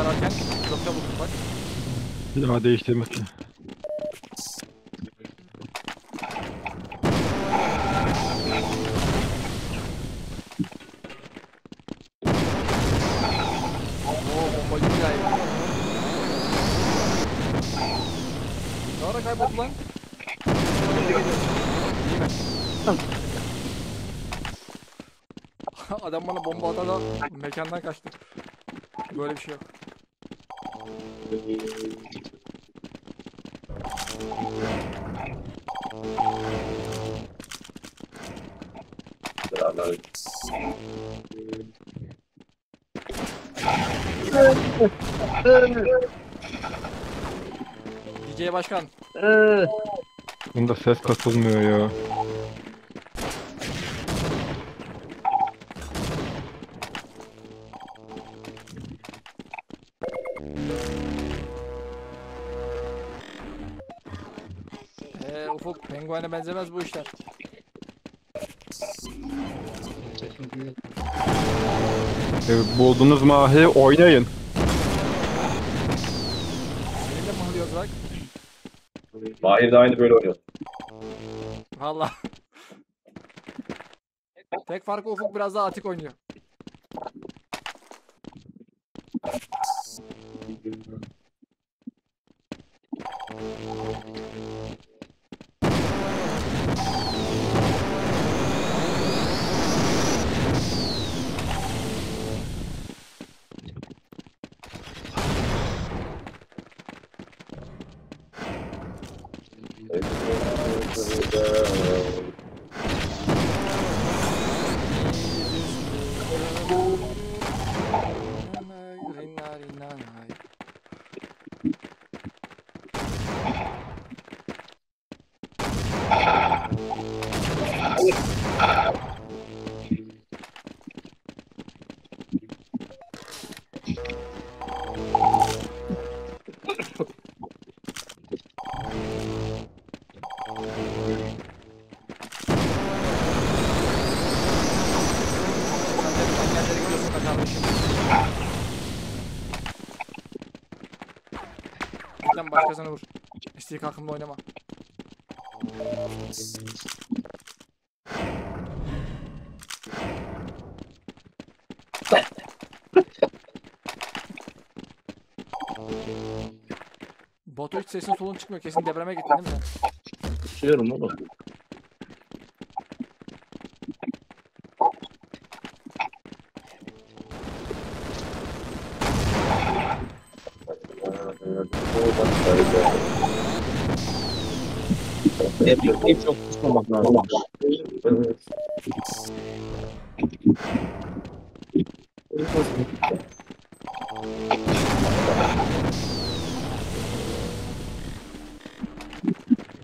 Ararken blokta buldum bak. Silah. Ne ara kayboldu lan? İyi mi? Adam bana bomba atar da mekandan kaçtı. Böyle bir şey yok. Beraber. DJ Başkan. Ee, Bunda ses katılmıyor ya. Penguene benzemez bu işler. E, buldunuz mahi oynayın. Senin de mıhlıyoruz bak. Mahir de aynı böyle oynuyor. Valla. Tek farkı Ufuk biraz daha atik oynuyor. Başkasını vur. İstik hakkımda oynama. Batu hiç sesin solun çıkmıyor. Kesin depreme gittin değil mi sen? oğlum. Hep çok kısmamak lazım.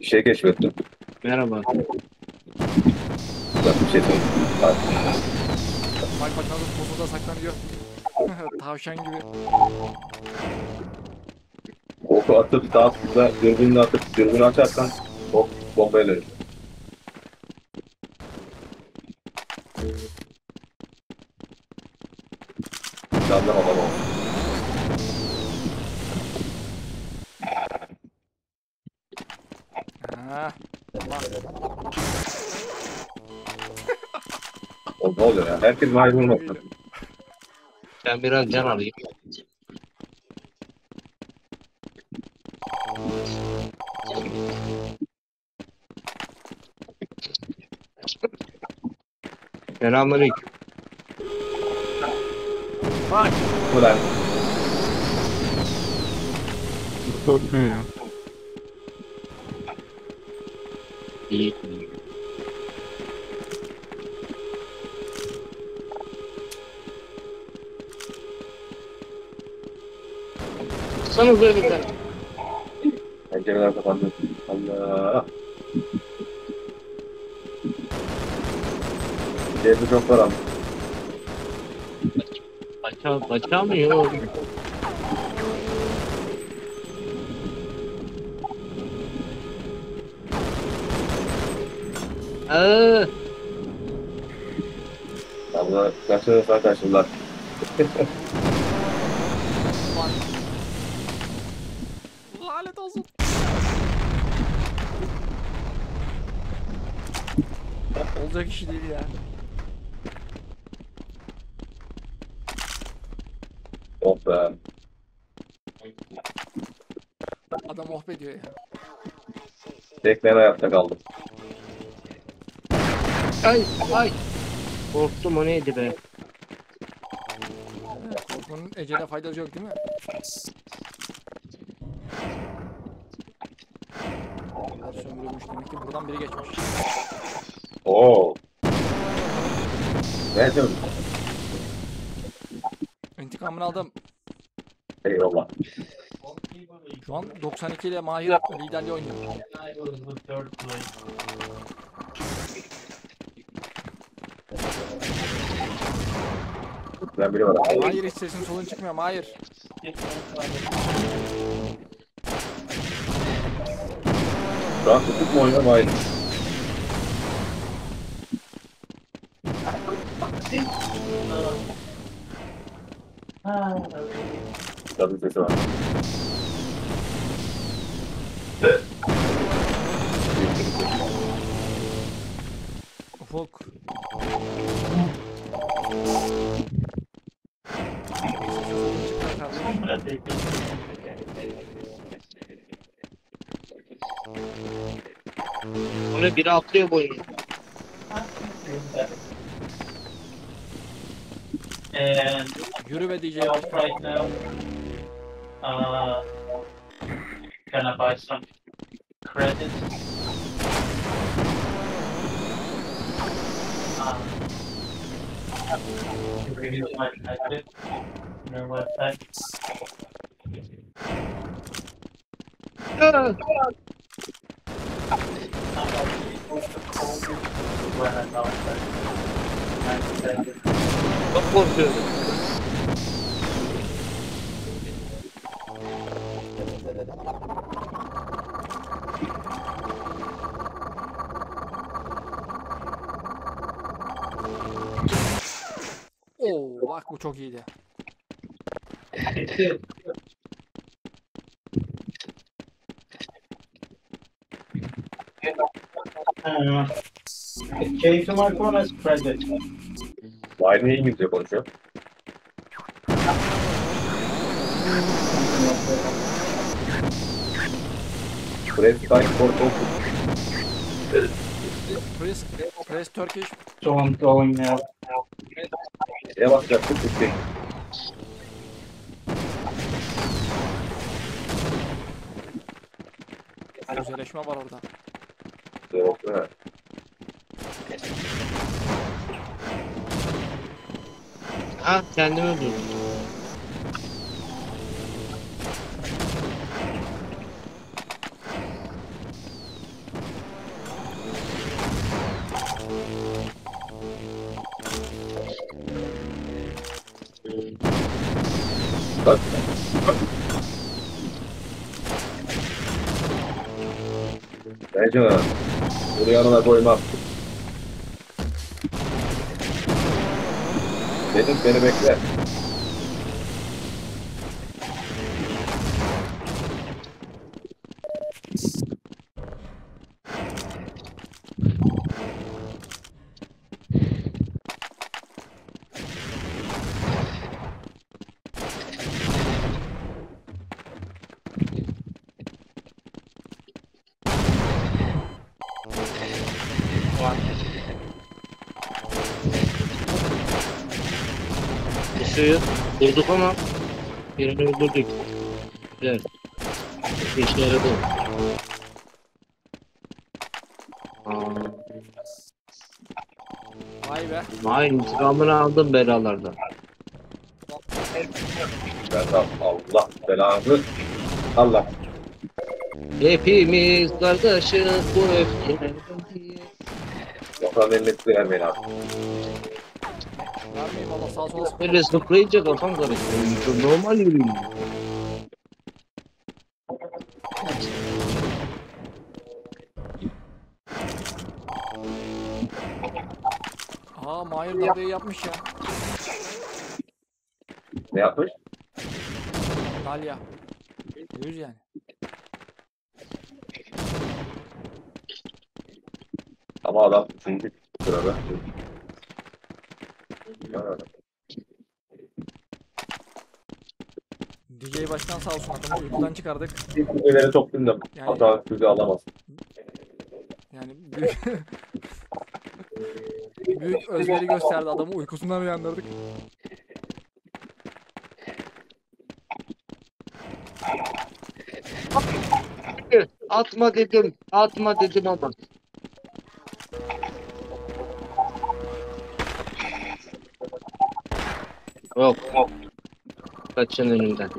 Bir şey keşfettim. Merhaba. Bak bir şey söyleyeyim. Bak, Bak bak nasıl buzulda saklanıyor. [laughs] Tavşan gibi. Oku atıp sağ tıkla dürbününü atıp dürbünü açarsan bombaya dönüyor. Canlı havalı olsun. Ha. Bak. O ne oluyor ya? Herkes mahir vurmasın. Ben biraz can alayım. Selamünaleyküm. Bak. Ulan Örtmüyor ya. İyi. Sana böyle bir pencereler kapandı. Allah. İçeride çok var ama. Kaça, kaçamıyor. Ee, Abla kaçırırsan kaçırırlar. Ulan. Lanet olsun. Olacak iş değil ya. Oh be. Adam oh be diyor ya. Tek ben hayatta kaldım. ay ay. Korktum o neydi be? Korkunun ecele faydası yok değil mi? Bunlar sömürülmüş demek ki buradan biri geçmiş. Oo. Ne diyorsun? İntikamını aldım. Eyvallah. Şu an 92 ile Mahir liderliği oynuyor. Ben biri var. Mahir hiç sesin solun çıkmıyor Mahir. Tutup mu oynuyorum? Hayır. Tabii sesi var. Rahatlıyor bu oyun. Yürü be DJ. Right now. Uh, gonna buy some credits. Um, review my exit on our website. Çok korkuyorum. Oo bak bu çok iyiydi. Change my phone as credit. Vay niye İngilizce konuşuyor? Press time for focus. Press, press Turkish. So I'm going now. Neye basacaktık? Türkçe. Özelleşme var orada. Evet. Ha kendimi öldürdüm. Bak. Bence bunu yanına Dedim beni bekle. Işığı kurduk ama birini öldürdük. Güzel. Yaradı. Aa, Vay be. Vay intikamını aldım belalardan. De Allah belanı. Allah. Hepimiz kardeşiz bu öfke. Yoksa memnun ettiler beni abi. Sağa sola. Böyle zıplayınca kafam karışıyor. Normal yürüyün. Aa Mahir darbeyi yapmış ya. Ne yapmış? Dalya. Yüz yani. Ama adam üçüncü sırada. Ya, DJ başkan sağ olsun adamı uykudan çıkardık. Çok dindim. Yani- Hata füze alamaz. Yani büyük... [laughs] büyük özveri gösterdi adamı uykusundan uyandırdık. Atma dedim. Atma dedim ama. Yok yok. Kaçın önümden.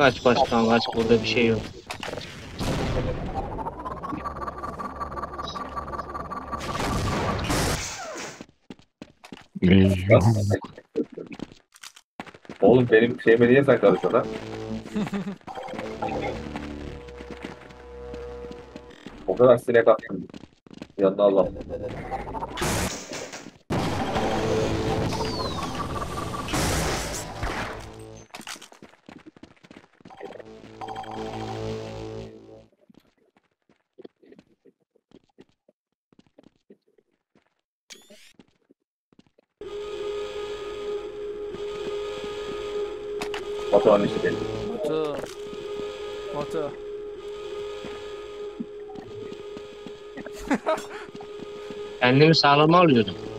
Kaç başkan kaç burada bir şey yok. Eyvah. Oğlum benim şeyime niye karışıyorsun ha? [laughs] o kadar sinek attım. Yanına Allah. Kendimi sağlama alıyordum.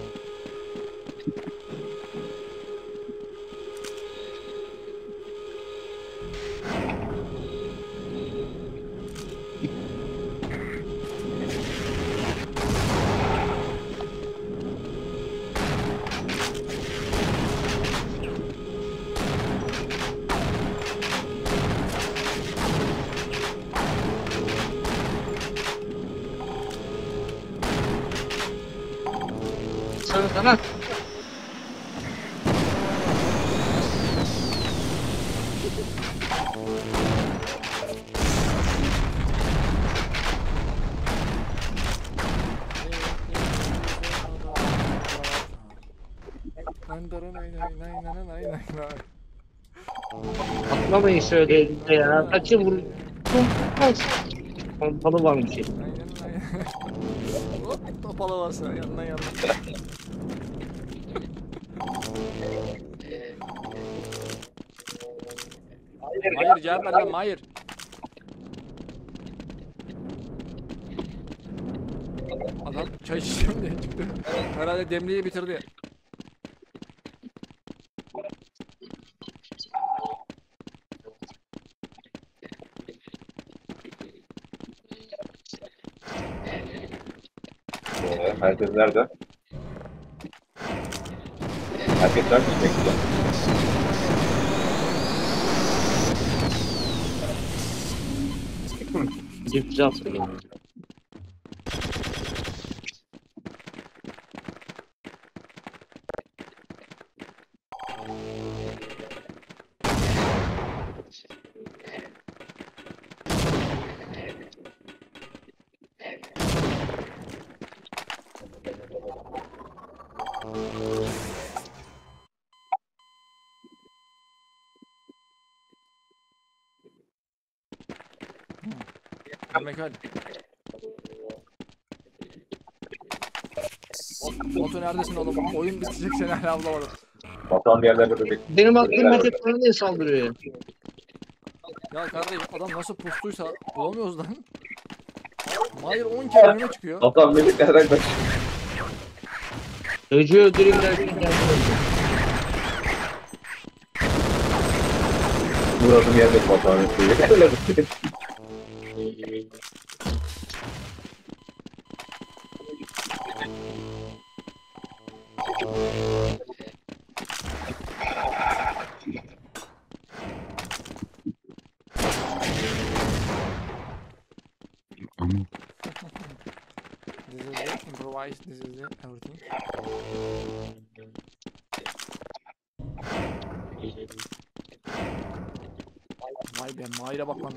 Atlamayın şöyle elinde ya. Kaçın vurun. Kaç. Pompalı var bir şey. Hop topalı varsa yanından yandan. Hayır cevap ver lan hayır. Adam çay içeceğim diye çıktı. Herhalde demliği bitirdi. Herkes nerede? Herkes nerede? Bekliyor. Yaptım. Öyle. Batu neredesin oğlum? Oyun bitecek seni hala bulamadım. Batuhan bir yerlerde de bekliyor. Benim aklım Mete bana niye saldırıyor ya? Ya kardeşim adam nasıl pustuysa bulamıyoruz lan. Mahir 10 kere önüme çıkıyor. Batuhan Melih nereden kaçıyor? Çocuğu öldüreyim derken kendini öldür. Murat'ın yerine [laughs]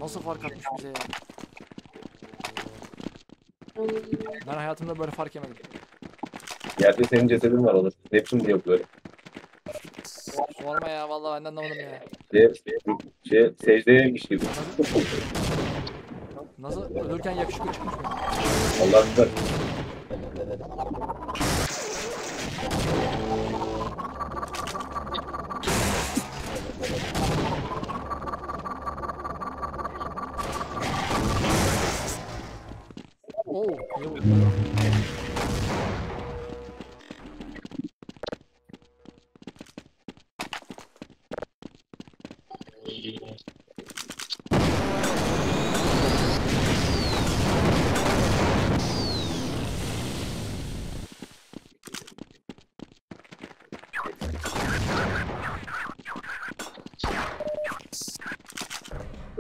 nasıl fark atmış bize ya. Ben hayatımda böyle fark yemedim. Yerde senin cesedin var olur. Hepsini diyor böyle. Sorma ya vallahi ben de anlamadım ya. Şey, şey, secdeymiş gibi. Nasıl ölürken yakışıklı çıkmış mı? Allah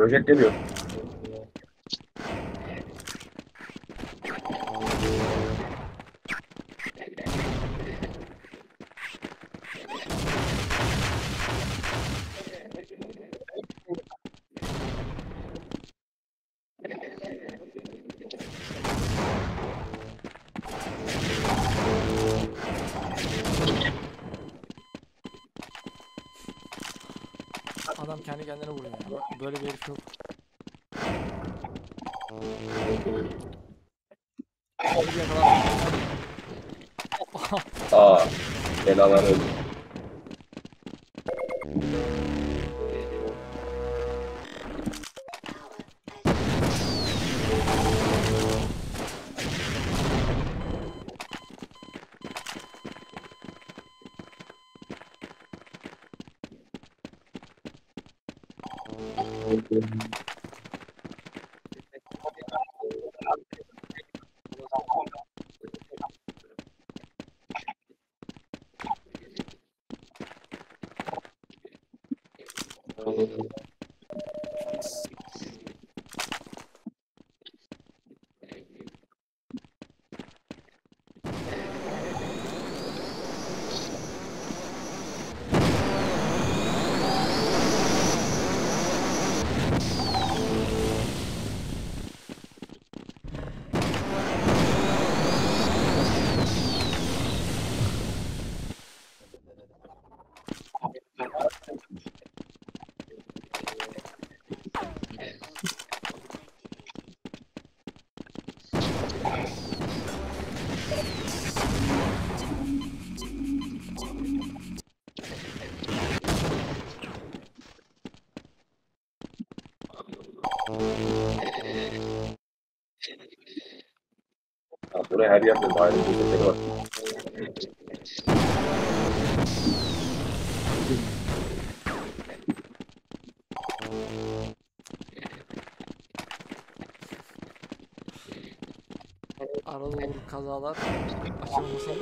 Böcek geliyor. Adam Böyle bir herif yok. Aa. Belalar öldü. Gracias. Buraya her yerde mahalle cesetleri var. Arada olur kazalar. Açılmasın.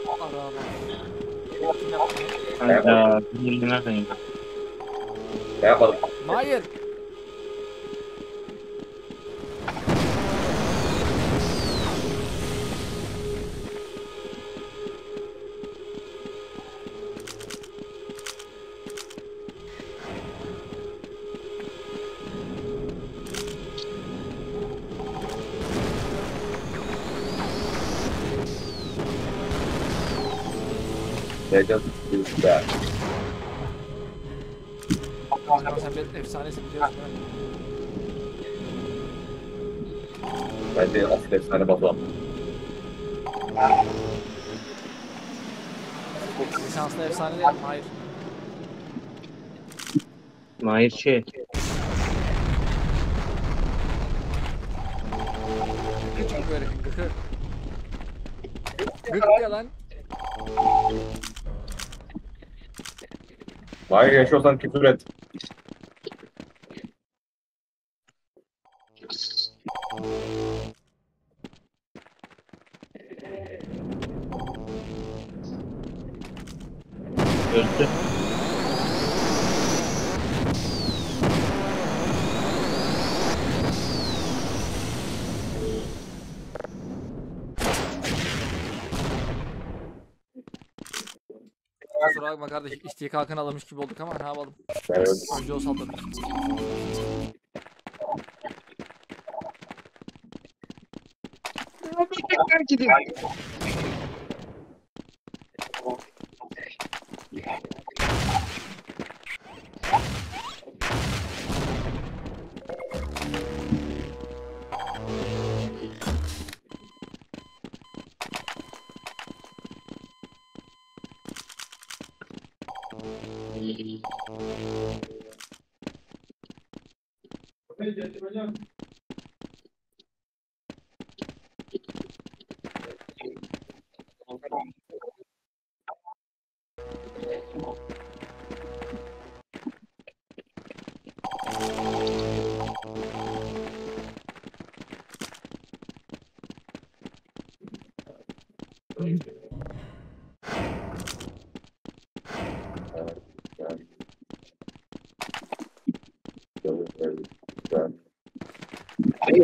Kim yaptı? Hayda. Bilmiyorum nereden yedin? Ne yapalım? Hayır. Efsanesin biliyorsun değil mi? Bence asıl efsane Batuhan. Lisanslı efsane değil mi? Hayır. Mahir şey. Gıcık böyle gıkı. Gık ya lan. Hayır yaşıyorsan küfür et. Kardeş. İstihkakını alamış gibi olduk ama ne yapalım. Evet. Önce o salladı.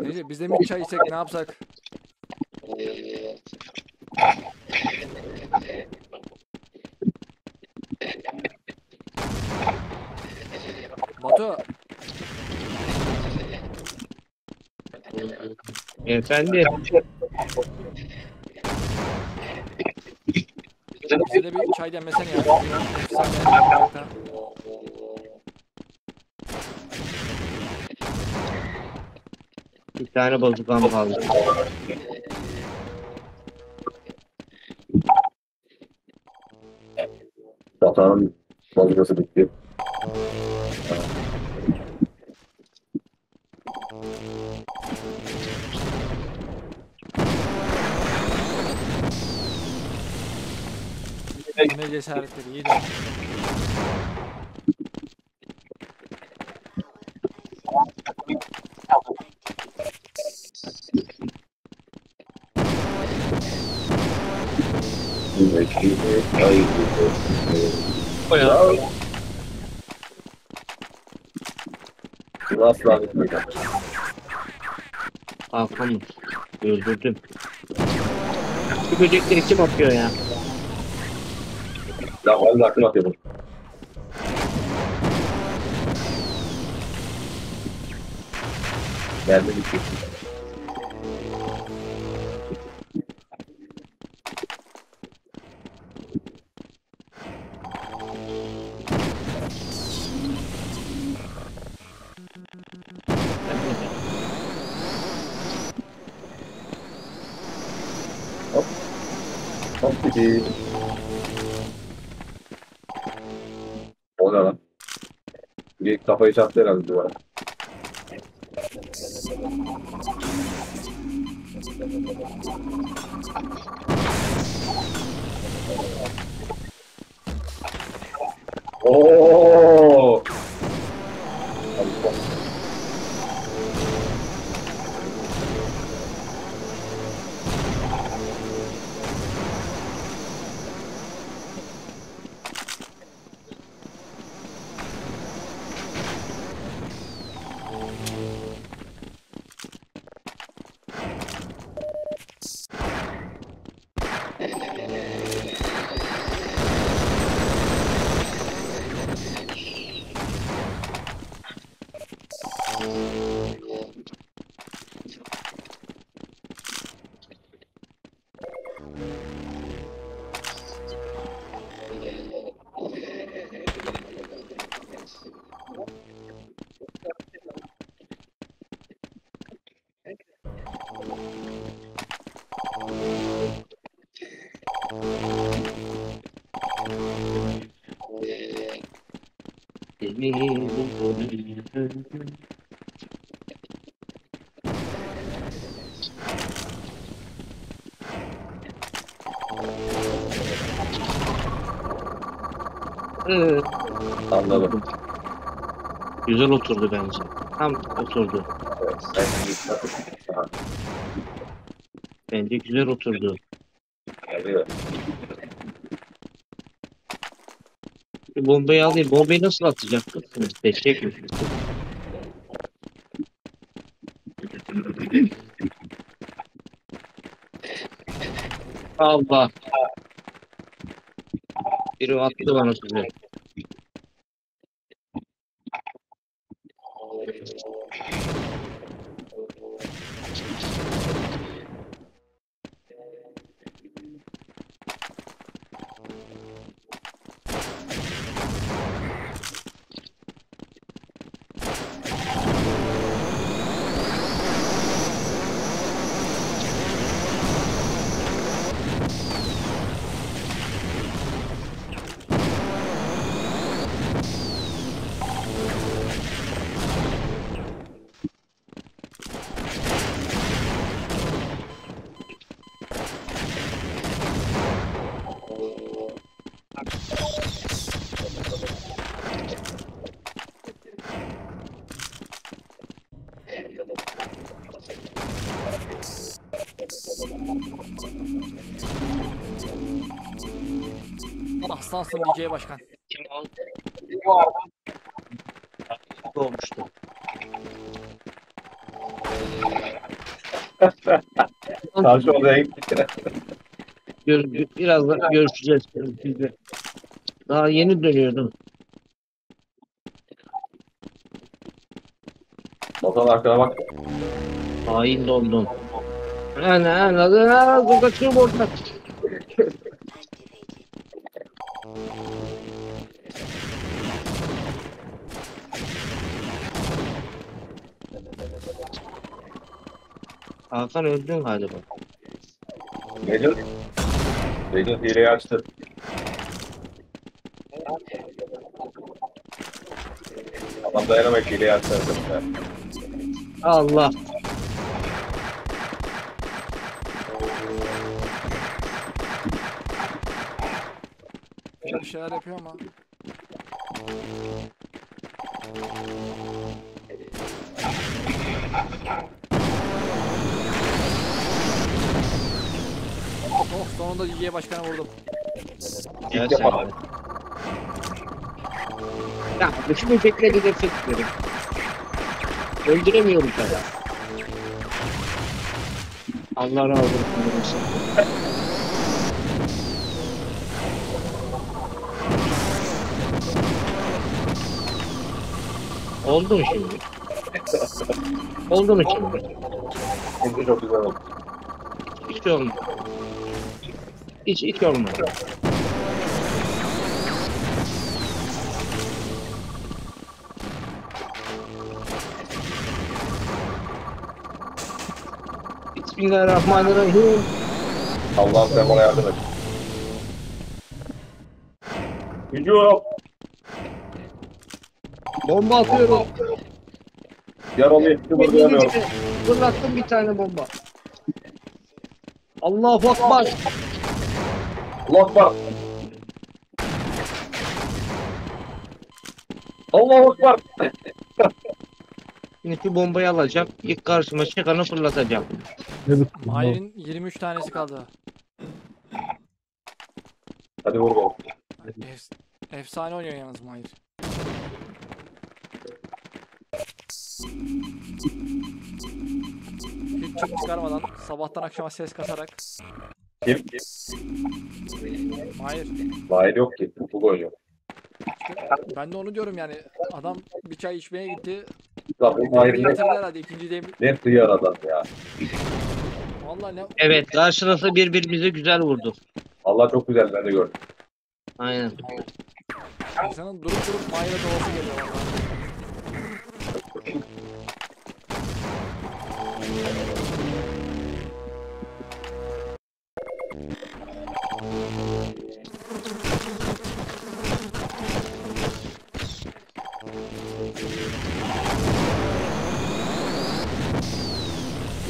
Neyse biz de mi çay içsek ne yapsak? Batu Efendim. bize de bir çay demlesene ya. Efsane harika. Bir tane bazukam kaldı. Satanın bazıkası bitti. Ne cesaretleri iyi de. Asla bitmeyecek. Hakan öldürdüm. Şu böcekleri kim atıyor ya? Ya vallahi akıl atıyordum. Mermi bitti. Hop Bir kafayı çarptı herhalde güzel oturdu bence. Tam oturdu. Bence güzel oturdu. Bir bombayı alayım. Bombayı nasıl atacaktık? Beşecek mi? Allah. Biri attı bana size. Aslansın DJ Başkan. Olmuştu. Karşı odaya gittik. Gör, birazdan görüşeceğiz. Biz de. Daha yeni dönüyordum. Batuhan arkana bak. Hain dondun. Ana ana kaçıyorum oradan. Hakan öldün galiba. Necil. Necil hileyi açtı. Adam dayanamayıp hileyi açtı. Allah. Bir şeyler yapıyor ama. Sonunda DJ Başkan'a vurdum. İlk defa. Ya şimdi bekledi de çekmedim. Öldüremiyorum sana. Allah razı olsun. Oldu mu şimdi? Oldu mu şimdi? Şimdi çok güzel oldu. Hiç olmadı. Hiç hiç olmadı. Bismillahirrahmanirrahim. Allah'ım sen bana yardım et. Hücum. Bomba atıyorum. Yaralıyım. Kıpırdayamıyorum. Fırlattım bir tane bomba. Allahu Akbar. Allah akbar. Allahu akbar. Şimdi şu bombayı alacağım. İlk karşıma çıkanı fırlatacağım. Mahir'in 23 tanesi kaldı. Hadi vur baba. Ef- efsane oynuyor yalnız Mahir. Hiç çık çıkarmadan sabahtan akşama ses katarak Kim? Mahir Mahir yok ki. Ufuk oynuyor. ben de onu diyorum yani adam bir çay içmeye gitti bu Mahir Devreyi ne, herhalde ikinci devre ne hıyar adam ya. Valla ne Evet karşılıklı birbirimize güzel vurduk. Allah çok güzel ben de gördüm. Aynen. insanın durup durup Mahir'e doğası geliyor valla.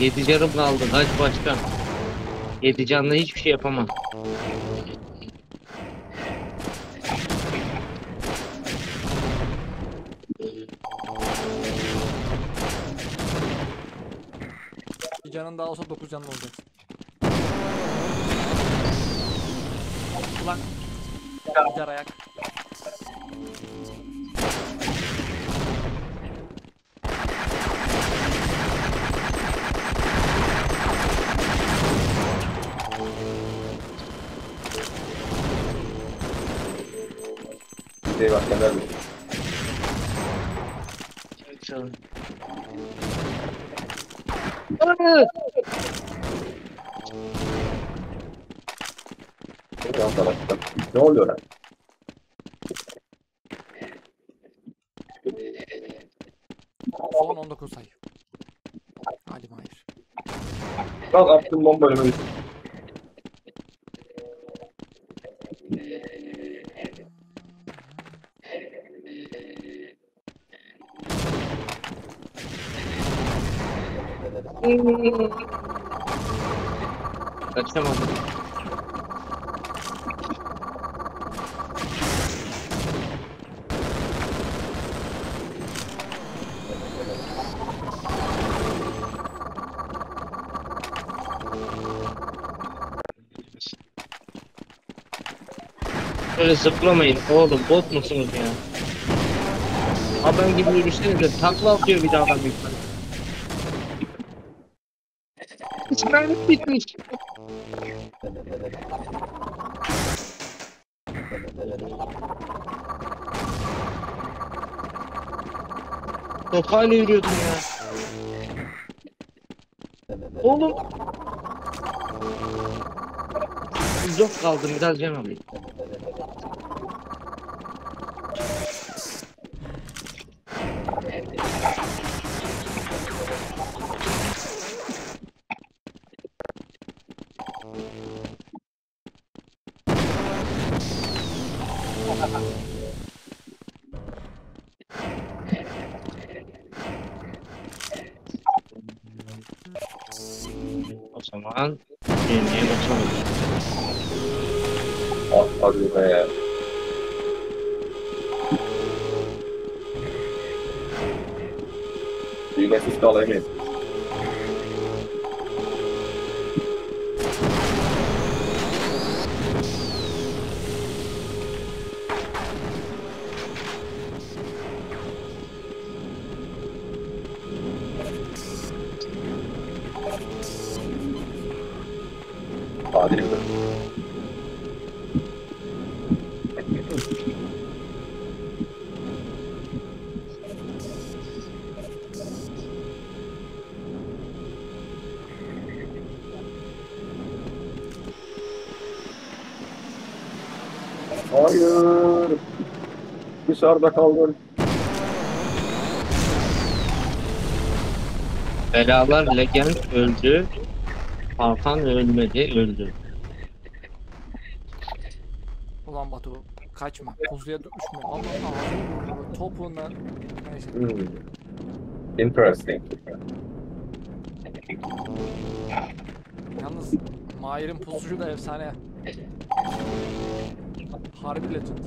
Yedi canım kaldı. Kaç başkan. Yedi canla hiçbir şey yapamam. Bir canın daha olsa 9 canlı olacak. Ulan. Ayak. Bak Kenar Bey. Çalın. Ne oluyor lan? Son 19 sayı. Hadi Mahir. Bak attım bomba önüme Kaçamadım. Öyle zıplamayın oğlum bot musunuz ya? Adam gibi yürüsenize takla atıyor bir daha adam yukarı. Sıranlık bitmiş. Topayla yürüyordum ya. Oğlum. Zor kaldım biraz can alayım. Dışarıda kaldım. Belalar legend öldü. Hakan ölmedi, öldü. Ulan Batu kaçma. Pusuya düşme. Allah. Topuğundan. Neyse. Hmm. Interesting. Yalnız Mahir'in pusucu da efsane. Harbi legend.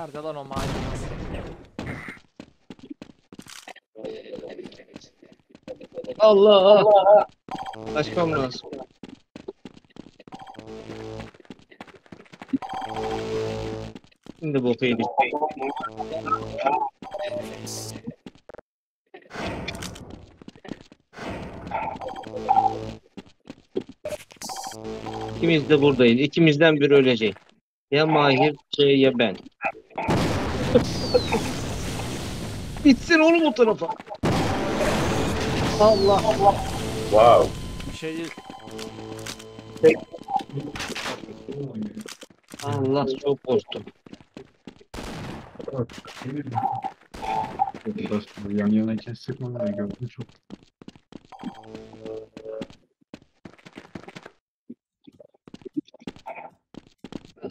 Nerede lan o Mahir? Allah! Kaçmam lazım. Şimdi boku yedik. İkimiz de buradayız. İkimizden biri ölecek. Ya Mahir şey ya ben. Bitsin oğlum o tarafa. Allah Allah. Wow. Bir şey değil. Allah çok korktum. Yan yana kestik mi? Gördüm çok.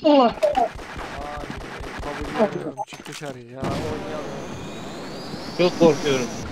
Allah. Ay, kabul dışarı ya. Çok korkuyorum.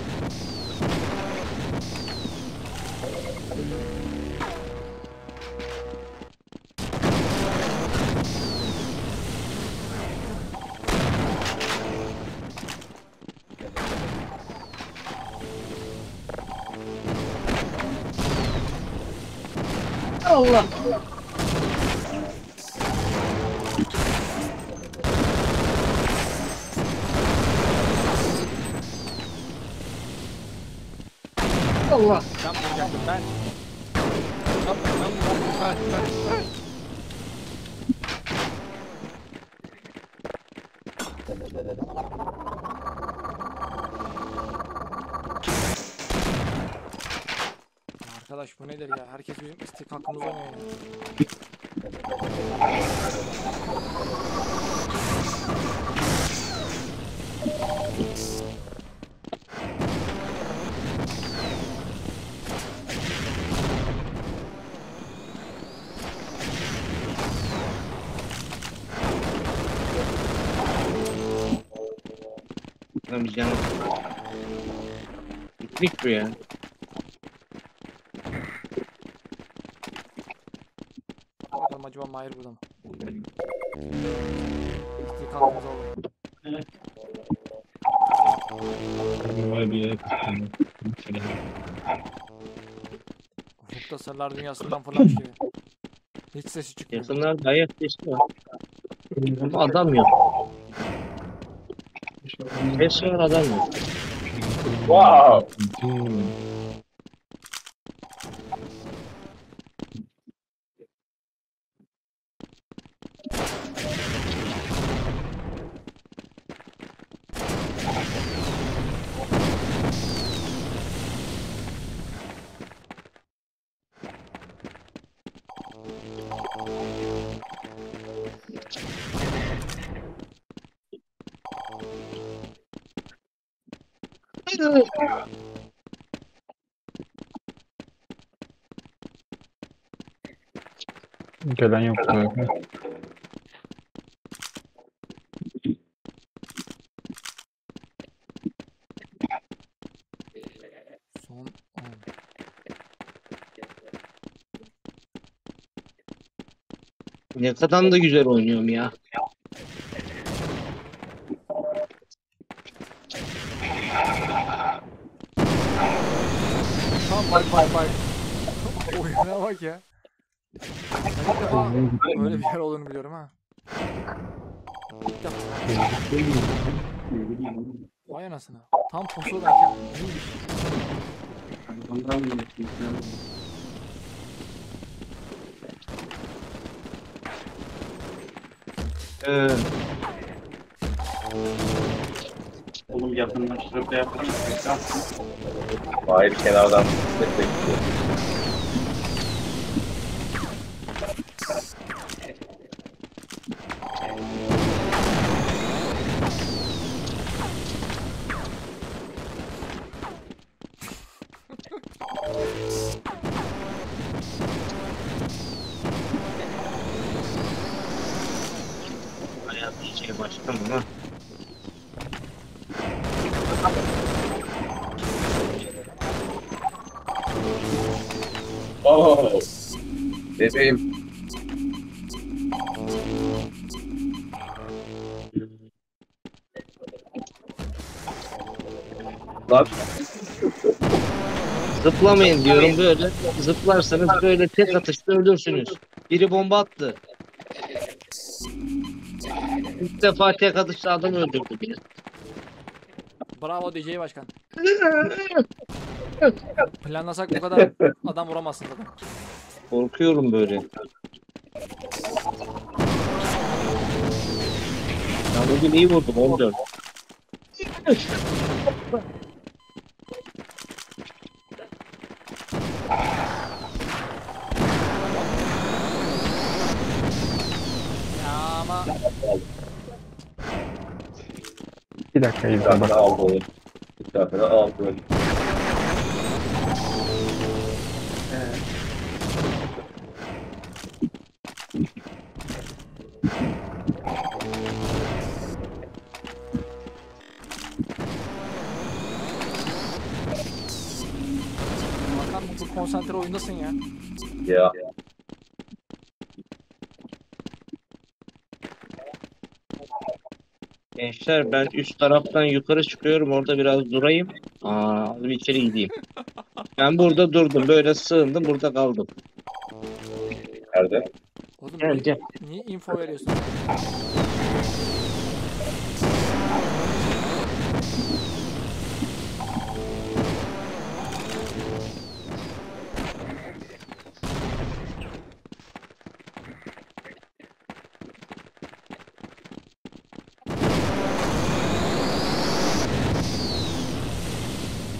Herkes bizim istek hakkımızı oynuyor ya. Lan bir canım. Bitmiş bu ya. Ufukta sırlar dünyasından fırlamış gibi. Hiç sesi çıkmıyor. Sesi var. Ama adam yok. Ses var adam yok. Wow. Gelen yok zaten. Son 10. Ne da güzel oynuyorum ya. Tamam bay bay bay. Oyuna bak ya. Ben öyle bir yer olduğunu biliyorum ha. İlk defa. Vay anasını. Tam pusudayken. neymiş? Mahir kenardan. Destek Zıplamayın diyorum böyle. Zıplarsanız böyle tek atışta ölürsünüz. Biri bomba attı. İlk defa tek atışta adam öldürdü. Bravo DJ Başkan. [laughs] Planlasak bu kadar adam vuramazsın zaten. Korkuyorum böyle. Ya bugün iyi vurdum 14. [laughs] Ya ama Bir dakika Bir İlhan tane bak. daha aldı oyun. Bir tane daha aldı oyun. Hakan bu konsantre oyundasın ya. Ya. Gençler ben üst taraftan yukarı çıkıyorum orada biraz durayım. Aa, bir içeri gideyim. Ben burada durdum böyle sığındım burada kaldım. Nerede? Oğlum Gel niye, gel. niye info veriyorsun?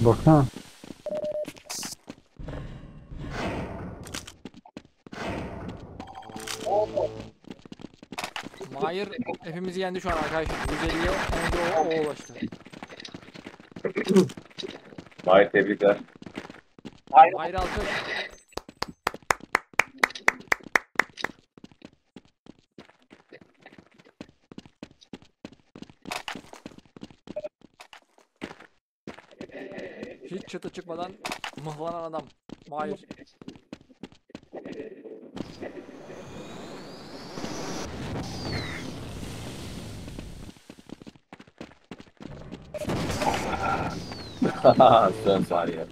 Baksana. Mahir hepimizi yendi şu an arkadaşlar. 150'ye önce o, o ulaştı. Mahir tebrikler. Mahir alkış. Çıtı çıkmadan mıhlanan adam. Mahir. Son saniye.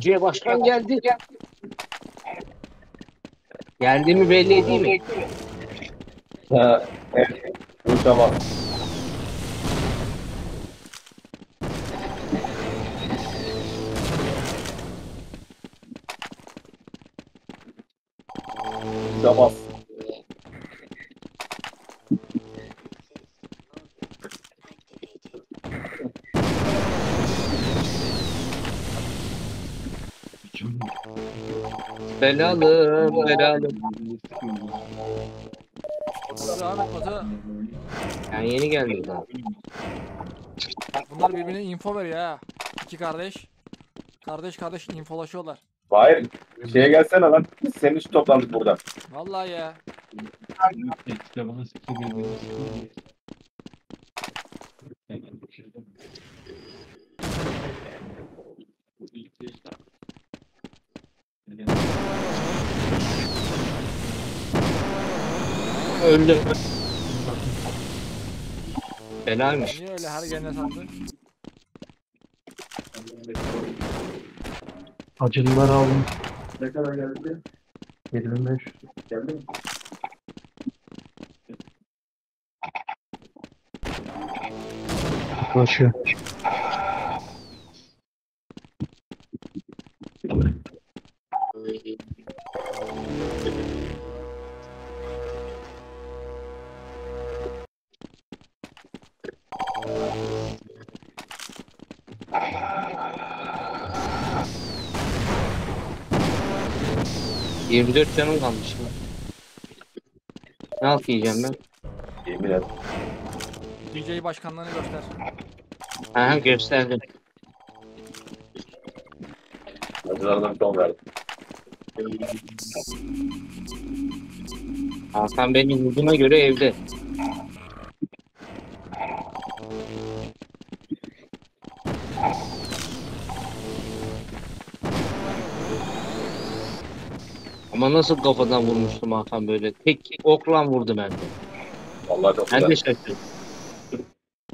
İnciye başkan geldi. Geldiğimi belli edeyim mi? Ha, evet. Uçamaz. Belalım belalım. Devam et. Ben yeni geldim daha. Bunlar birbirine info veriyor ha. İki kardeş. Kardeş kardeş infolaşıyorlar. Mahir şeye gelsene lan. Biz senin için toplandık burada. Vallahi ya. Öldüm. Belaymış. Niye öyle her yerine sandı? Acılılar aldım. Ne kadar geldi? 7500. Geldi mi? Yaklaşıyor. 24 canım kalmış. Ne alt yiyeceğim ben? Yemin et. DJ başkanlığını göster. Aha gösterdim. Acılarından son verdim. Hakan benim vurduğuna göre evde. Ama nasıl kafadan vurmuştum Hakan böyle? Tek oklan vurdu bende. Vallahi çok Ben de güzel. şaşırdım.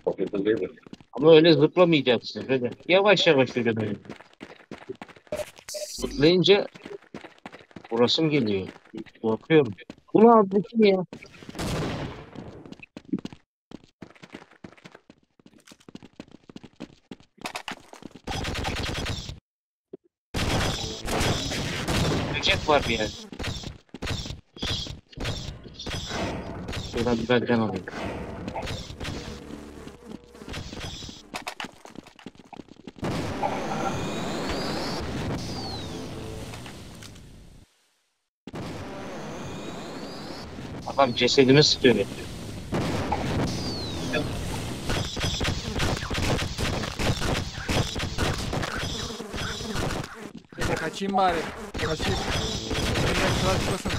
Çok kötü değil mi? Ama öyle zıplamayacaksın. Böyle yavaş yavaş öyle böyle. Zıplayınca burasım geliyor. Korkuyorum. Bunu aldı kim ya? Böcek var bir yer. Şuradan biber can alayım. Adam cesedimi sıkıyor. benim. Bir de kaçayım bari. Kaçayım. Elimden sıra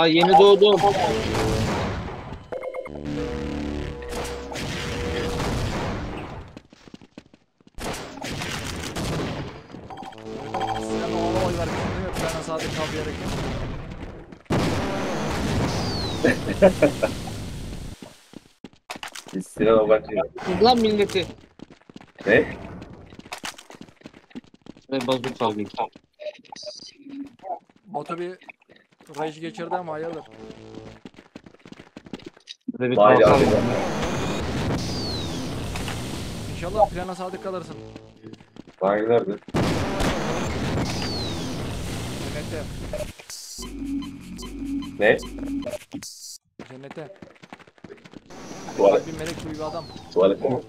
Daha yeni doğdum. Sen oğla oy? Plana sadık kal diyerek. Biz Sinan Obancı. Lan milleti. Ne? Ve bozuk alayım. Batu bir rage geçirdi ama hayırdır. Böyle bir Vay kalkalım. abi. İnşallah plana sadık kalırsın. Vay nerede? Cennette. Ne? Cennette. Tuvalet. Bir melek gibi bir adam. Tuvalete mi?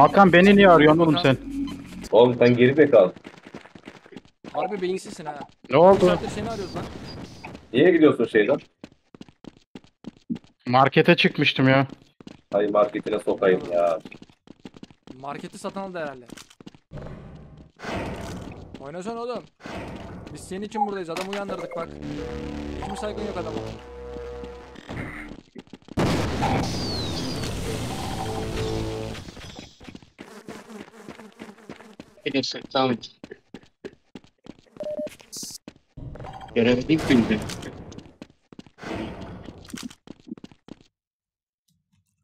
Hakan beni niye arıyorsun oğlum sen? Oğlum sen geri de kal. Harbi beyinsizsin ha. Ne oldu? saatte seni arıyoruz lan. Niye gidiyorsun şeyden? Markete çıkmıştım ya. Ay marketine sokayım ya. Marketi satın aldı herhalde. Oynasana oğlum. Biz senin için buradayız. Adam uyandırdık bak. Hiç mi saygın yok adama? Neyse tamam. Göremedim güldü.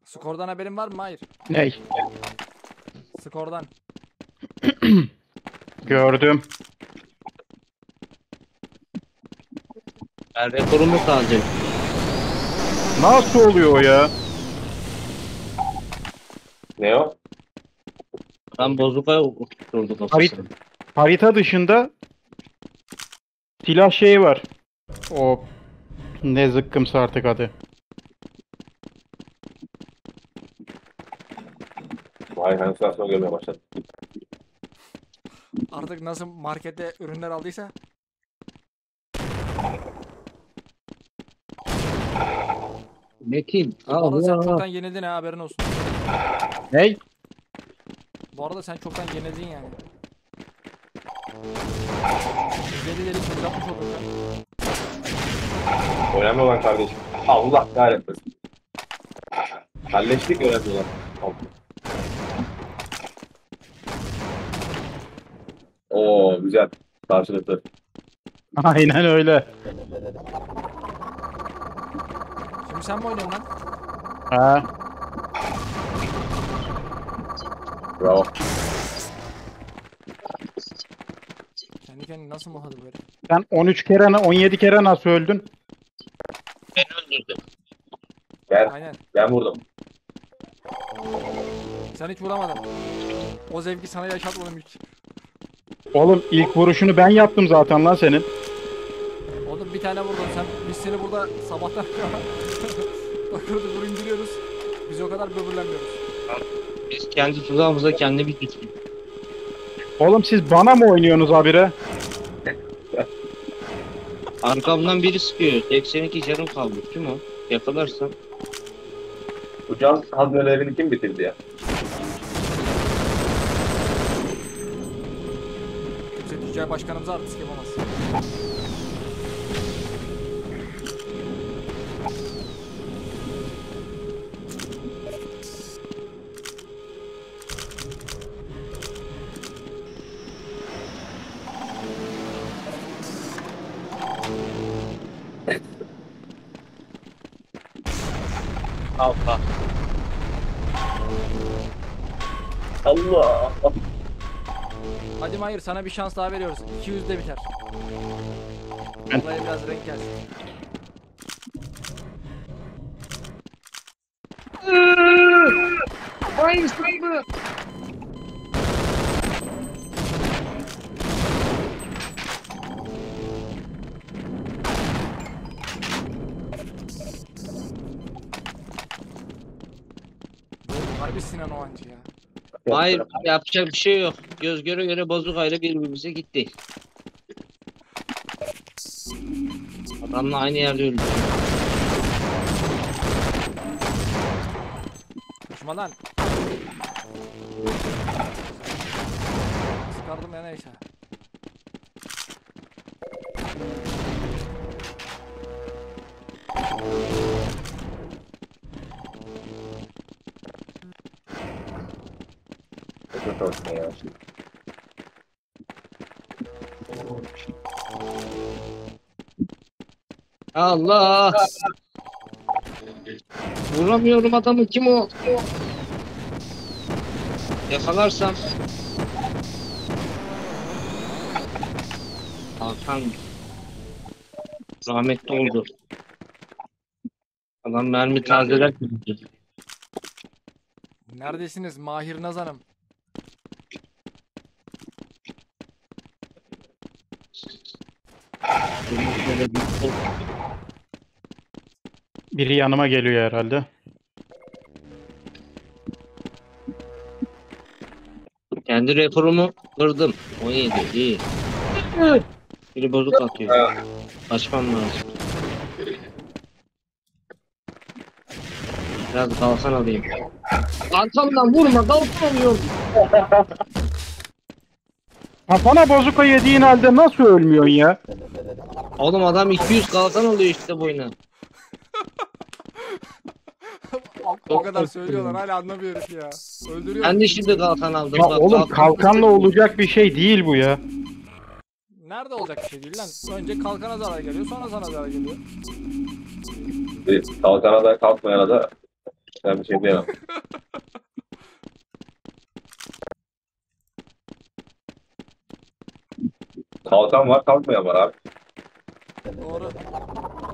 Skordan haberin var mı? Hayır. Ney? Skordan. [clears throat] Gördüm. Ben rekorumu kalacak. Nasıl oluyor o ya? Ne o? Ben bozuka oturtturdu kafasını. Harita dışında silah şeyi var. O ne zıkkımsa artık adı. Vay halüsinasyon görmeye başladım. Artık nasıl markette ürünler aldıysa. Metin. Bu arada sen Allah. çoktan yenildin ha haberin olsun. Ney? Bu arada sen çoktan yenildin yani. 150 delik 160 oldu sen. Önemli olan kardeşim. Allah kahretmesin. Halleştik önemli olan. Oo güzel. Karşılıklı. [laughs] Aynen öyle. Şimdi sen mi oynuyorsun lan? Ha. Bravo. Kendi kendine nasıl mıhladı böyle? Sen 13 kere 17 kere nasıl öldün? Ben öldürdüm. Ben, Aynen. ben vurdum. Sen hiç vuramadın. O zevki sana yaşatmadım hiç. Oğlum ilk vuruşunu ben yaptım zaten lan senin. Oğlum bir tane vurdun sen. Biz seni burada sabahtan [laughs] bakır dur indiriyoruz. Biz o kadar böbürlenmiyoruz. Biz kendi tuzağımıza kendimiz düştük. Oğlum siz bana mı oynuyorsunuz abire? Arkamdan biri sıkıyor. 82 canım kaldı. Kim o? Yakalarsam. Bu can haznelerini kim bitirdi ya? Kimse TCI başkanımıza artist yapamaz. Mahir sana bir şans daha veriyoruz. 200 de biter. Olaya biraz renk gelsin. Hayır saygı. Hayır yapacak bir şey yok. Göz göre göre bozukayla birbirimize gitti. Adamla aynı yerde öldü. Kaçma lan. Sıkardım ya neyse. Hoşuma ya. Allah! Vuramıyorum adamı kim o? Yakalarsam. Hakan rahmetli oldu. Adam mermi tazeler. Neredesiniz Mahir Biri yanıma geliyor herhalde. Kendi rekorumu kırdım. 17 iyi. Biri bozuk atıyor. Kaçmam lazım. Biraz kalkan alayım. Arkamdan vurma kalkan alıyorum. [laughs] Kafana bozuka yediğin halde nasıl ölmüyorsun ya? Oğlum adam 200 kalkan alıyor işte boyuna. [laughs] O kadar söylüyorlar hala anlamıyoruz ya. Öldürüyor. Ben de şimdi kalkan aldım. Ya Bak, oğlum kalkan- kalkanla olacak bir şey değil bu ya. Nerede olacak bir şey değil lan. Önce kalkana zarar geliyor sonra sana zarar geliyor. Kalkana da kalkmayana da ben bir şey diyemem. [laughs] Kalkan var kalkmayan var abi. Doğru.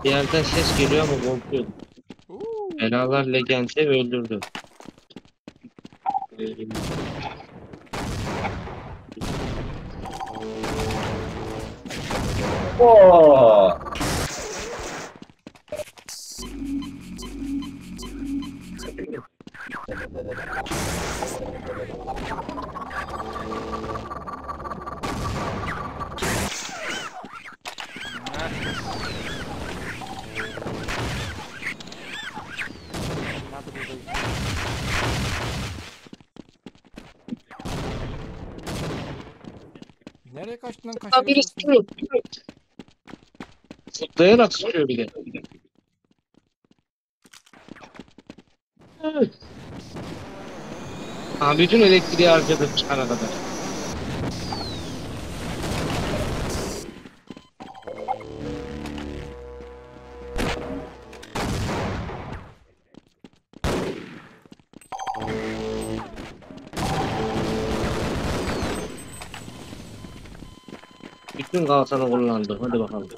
Bir yerden ses geliyor ama korkuyorum. Uuu. Belalar Legende öldürdü. Oo. Sıkıyor. Zıplayarak sıkıyor bir de. Ha bütün elektriği harcadı çıkana kadar. Kalkanı kullandı. Hadi bakalım.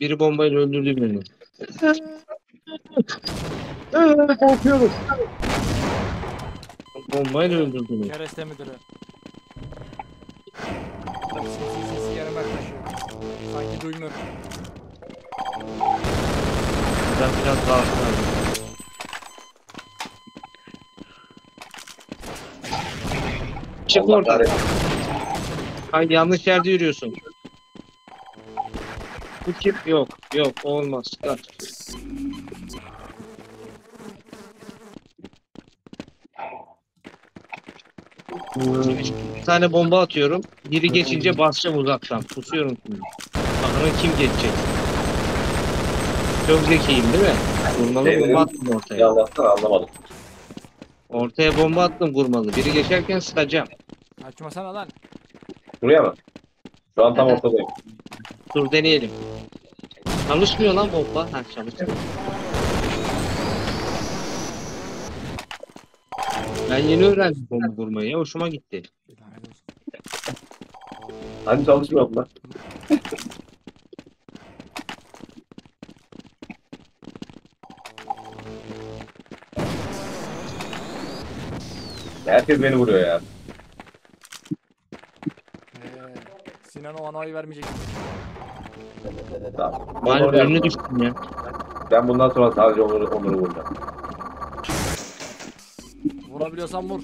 Biri bombayla öldürdü birini. Korkuyorum. Bombayla öldürdü beni. Kereste müdürü. Sesi sesi yerime taşıyor. Sanki duymuyorum. Ben biraz daha aşağıya. Çık Allah oradan. kahretsin. Yanlış yerde yürüyorsun. Bu kim? Yok. Yok olmaz. Kaç. Bir tane bomba atıyorum. Biri geçince basacağım uzaktan. Pusuyorum şimdi. Bakalım kim geçecek. Çok zekiyim değil mi? Vurmalı Evet. bomba attım Ya ortaya. anlatsana anlamadım. Ortaya bomba attım vurmalı. Biri geçerken sıkacağım. Açmasana lan. Buraya mı? Şu an tam Evet. ortadayım. Dur deneyelim. Çalışmıyor lan bomba. Ha çalışıyor. Ben yeni öğrendim bomba vurmayı. Hoşuma gitti. Lanet olsun. Hani çalışmıyor bunlar. Herkes beni vuruyor ya. Ee, Oy vermeyecek. Tamam. Maalesef Onları önüne yapma. düştüm ya. Ben bundan sonra sadece onları, onları vuracağım. Vurabiliyorsan vur.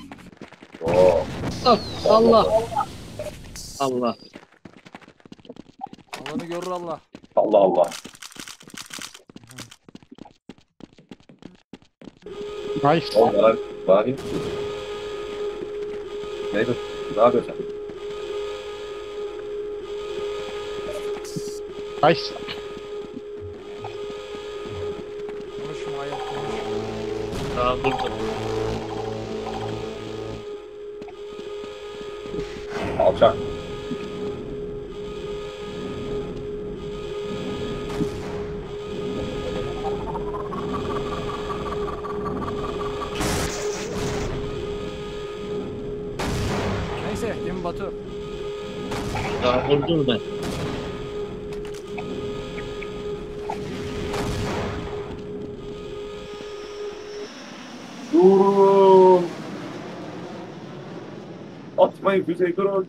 Oo. Allah. Allah. Allah. Allah'ını görür Allah. Allah Allah. Nice. Oğlum bana, bana değil. Neyse. Ne yapıyorsun Nice. Konuşma hayır konuş. Daha vurdum. Alçak. Neyse değil mi Batu? Daha vurdum ben. Durun. Atmayın füzeyi durun.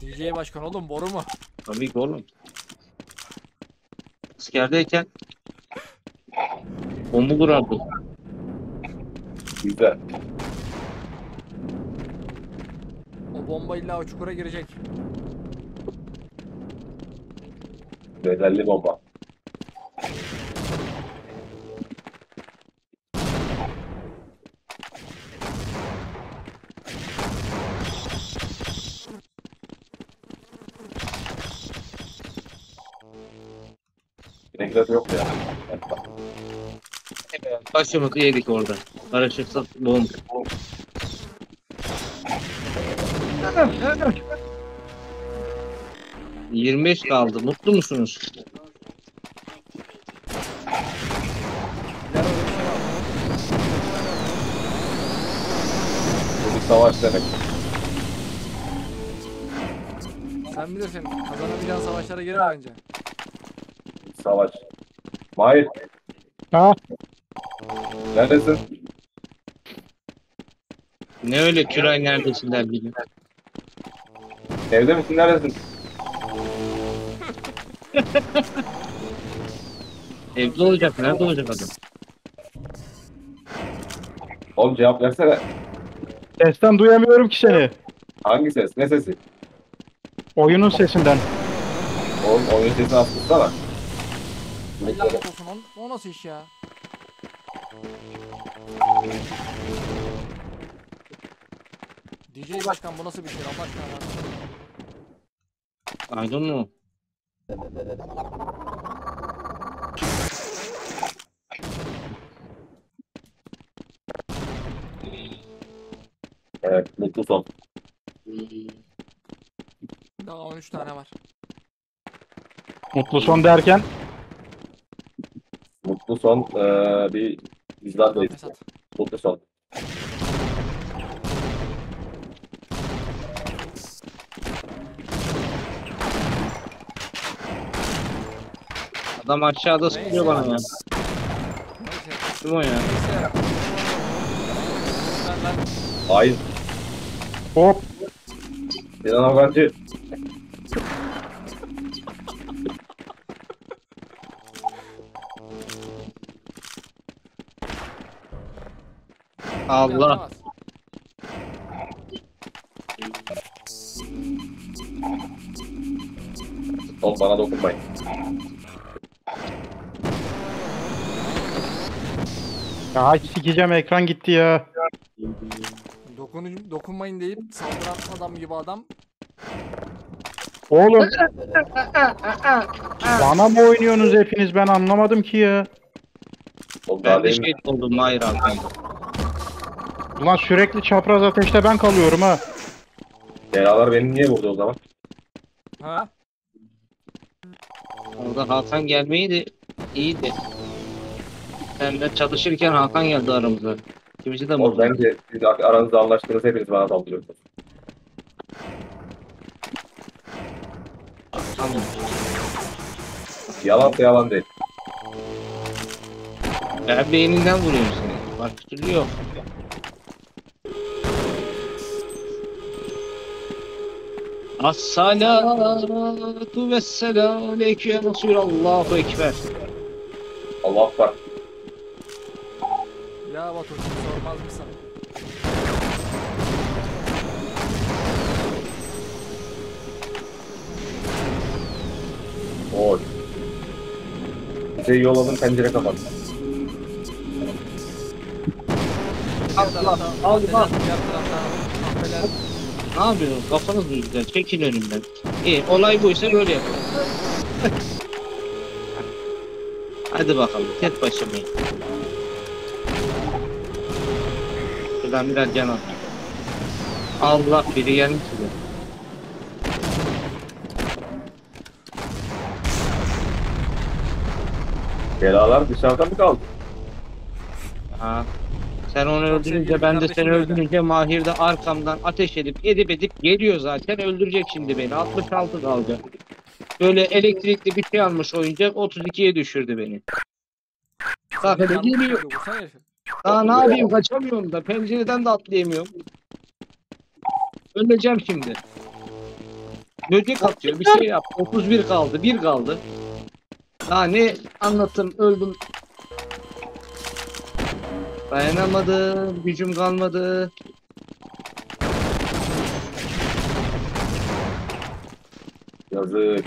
DJ başkan oğlum boru mu? Tabii ki oğlum. Askerdeyken bomba kurardı. Güzel. O bomba illa o çukura girecek. Bedelli bomba. Renkler yok ya. Başımızı yedik orada. Karışırsa bomba. ...25 kaldı. Mutlu musunuz? Bir var. Bu bir savaş demek. Sen bilirsin. Kazanamayacağın savaşlara girme bence. Savaş. Mahir Ha? neredesin? Ne öyle Küray neredesin der gibi. Evde misin neredesin? [laughs] Evde olacak. Nerede olacak adam? Oğlum cevap versene. Sesten duyamıyorum ki seni. Hangi ses? Ne sesi? Oyunun sesinden. Oğlum oyun sesini az tutsana. Lanet olsun o, o nasıl iş ya? DJ başkan bu nasıl bir şey Allah aşkına? I don't know. Evet mutlu son. Daha 13 tane var. Mutlu son derken Mutlu son eee bir izlardayız. Fesat. Mutlu son. Adam aşağıda sıkıyor bana ya. Neyse. Kim o ya? Neyse. Ben, ben Hain. hop Sinan Afgancı. Allah. yapamaz. Oğlum bana dokunmayın. Ya sikeceğim ekran gitti ya. Dokun, dokunmayın deyip saldıran adam gibi adam. Oğlum. [laughs] Bana mı oynuyorsunuz hepiniz ben anlamadım ki ya. Ben de şehit oldum Mahir abi. Ulan sürekli çapraz ateşte ben kalıyorum ha. Belalar beni niye vurdu o zaman? Ha? Orada Hakan gelmeydi. İyiydi. Sen de çalışırken Hakan geldi aramıza. Kimisi de Oğlum vurdu. bence siz aranızda anlaştınız hepiniz bana saldırıyorsunuz. Tamam. Yalansa yalan değil. Ben beyninden vuruyorum seni. Başka türlü yok. As-salatu vesselamu aleyke ya Resulallahu Ekber. Allah var. Ya Batu sormaz mısın? Oy. Bize yolladım pencere kapat. Allah. Diğer tarafta kahveler. Ne yapıyorsun? Kafanız mı güzel? Çekil önümden. İyi, olay buysa böyle yapalım. [laughs] Hadi bakalım, tek başıma. Şuradan biraz can al. Allah biri gelmiş size. Belalar dışarıda mı kaldı? Ha. Sen onu öldürünce ben de seni öldürünce Mahir de arkamdan ateş edip edip edip geliyor zaten öldürecek şimdi beni 66 kaldı. Böyle elektrikli bir şey almış oyuncak 32'ye düşürdü beni. Yanlış geliyor. Daha ne yapayım kaçamıyorum da pencereden de atlayamıyorum. Öleceğim şimdi. Böcek atıyor bir şey yap. 31 kaldı 1 kaldı. Daha ne anlatım öldüm. Dayanamadım gücüm kalmadı. Yazık.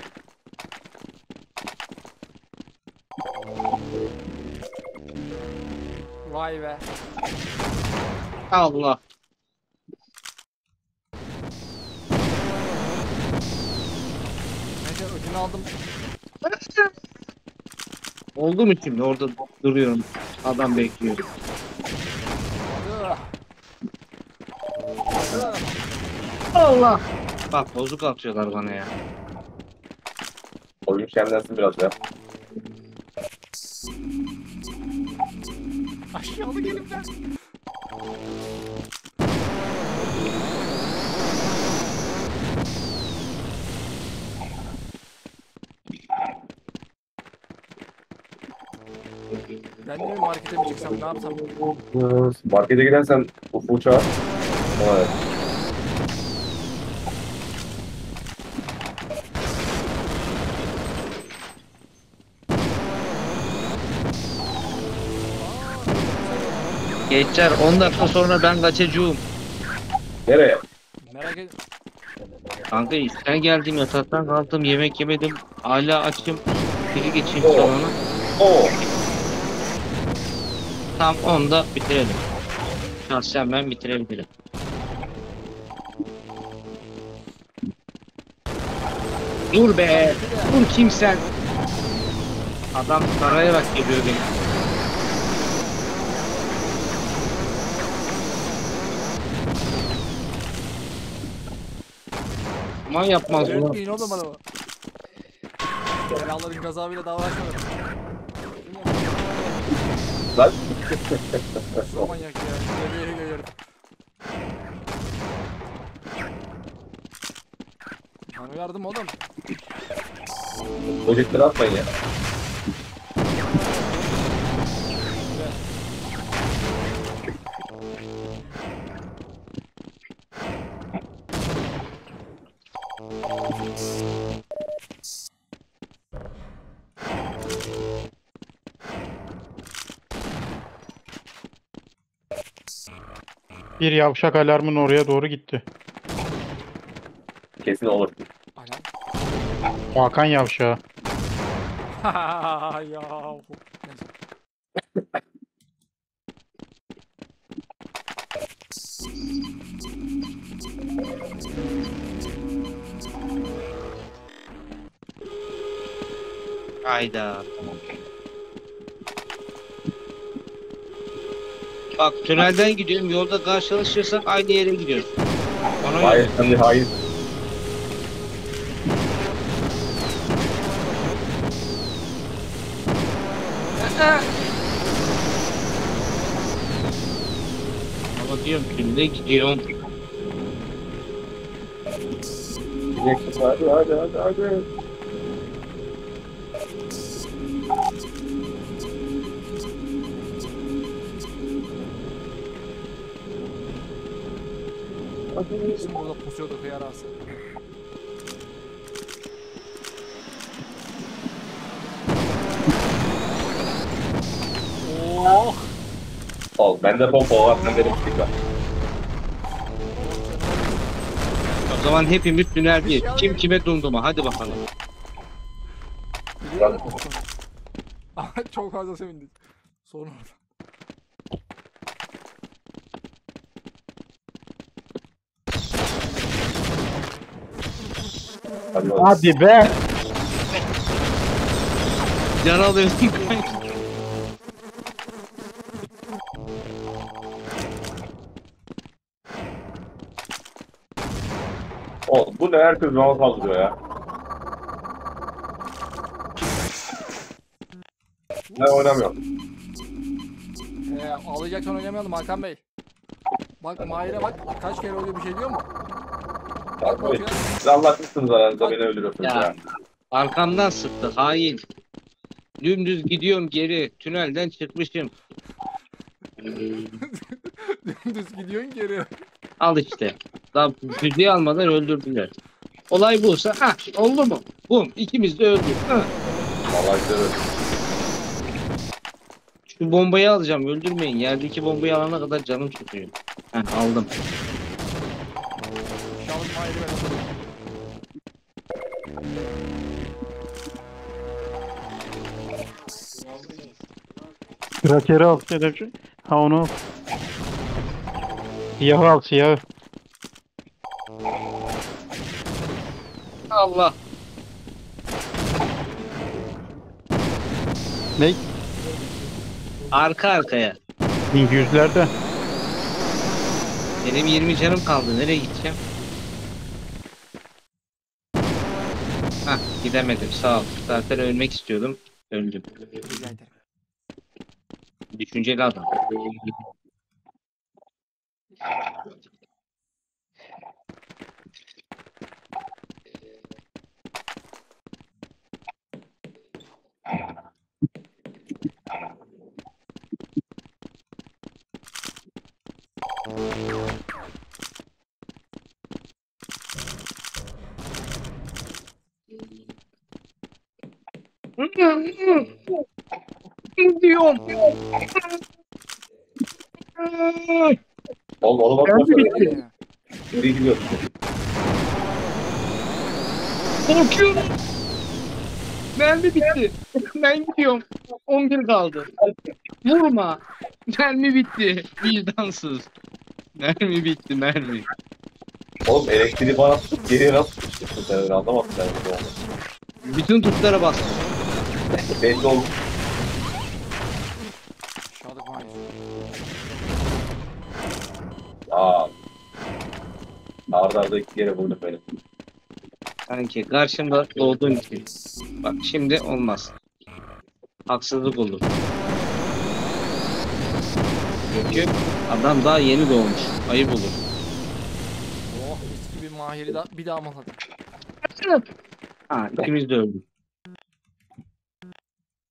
Vay be. Allah. Neyse ödünü aldım. Oldu mu şimdi orada duruyorum. Adam bekliyor. Allah. Bak bozuk atıyorlar bana ya. Oyun şenlensin biraz ya. Aşağıda gelip dersin. Ben de markete mi çıksam ne yapsam? Markete gidersen ufuğu çağır. Evet. Geçer 10 dakika sonra ben kaçacağım. Nereye? Merak et. Kanka işten geldim yataktan kalktım yemek yemedim. Hala açım. Biri geçeyim salona. Oo. Tam 10'da bitirelim. Şahsen ben bitirebilirim. Dur be. Dur kimsen. Adam sarayarak geliyor beni. Aman yapmaz bunu. Öğretmeyin oğlum bana. Belaların gazabıyla davranışmadım. Lan. [laughs] Şu manyak ya. Geliyor geliyor. Ben uyardım oğlum. Böcekleri atmayın ya. Bir yavşak alarmın oraya doğru gitti. Kesin olur. Hakan yavşağı. [laughs] ya. Hayda. Bak tünelden gidiyorum. Yolda karşılaşırsak aynı yere gidiyoruz. Ona. Hayır de hayır. Ama diyorum tünele gidiyorum. Gideceksin. Hadi hadi hadi hadi. Bizim burada pusuyorduk yarası. Oh! Al. Bende pompa var. Sen benim stick var. O zaman hepimiz tünel bir. Kim kime dumduma. Hadi bakalım. Biliyor [laughs] musun? Çok fazla sevindik. Sonra Hadi bakalım. Hadi be. Yara alıyorsun. Oğlum ne herkes bana saldırıyor ya. Ben oynamıyorum. Ee, alacaksan oynamayalım Hakan Bey. Bak Mahir'e bak kaç kere öyle bir şey diyor mu? Bakıyor. Siz anlatmışsınız aranızda beni öldürüyorsunuz Ya. ya. Arkamdan sıktı. Hain. Dümdüz gidiyorum geri. Tünelden çıkmışım. [laughs] Dümdüz gidiyorsun geri. Al işte. Daha füzeyi almadan öldürdüler. Olay buysa ha oldu mu? Bum ikimiz de öldük. Ha. Vallahi. Şu bombayı alacağım öldürmeyin. Yerdeki bombayı alana kadar canım tutuyor. Heh, aldım. Krakeri al Sedefci. Ha onu al. Siyahı al siyahı. Allah. Ne? Arka arkaya. Yüzlerde. Benim 20 canım kaldı. Nereye gideceğim? Hah gidemedim sağ ol. Zaten ölmek istiyordum. Öldüm. Düşünceli adam. Diyorum. Oğlum ona bak. Geldi bitti. Geri Mermi bitti. Ben gidiyorum. 11 kaldı. Vurma. Mermi bitti. Vicdansız. Mermi bitti mermi. Oğlum elektriği bana tutup geriye nasıl tutuştun sen öyle anlamadım ben bunu. Bütün tuşlara bastım. Belli oldu. Aa. Arda arda iki kere vurdum beni. Sanki karşımda doğduğun için. Bak şimdi olmaz. Haksızlık olur. Çünkü adam daha yeni doğmuş. Ayıp olur. Oh mis gibi Mahir'i da bir daha maladım. Ha ikimiz de öldük.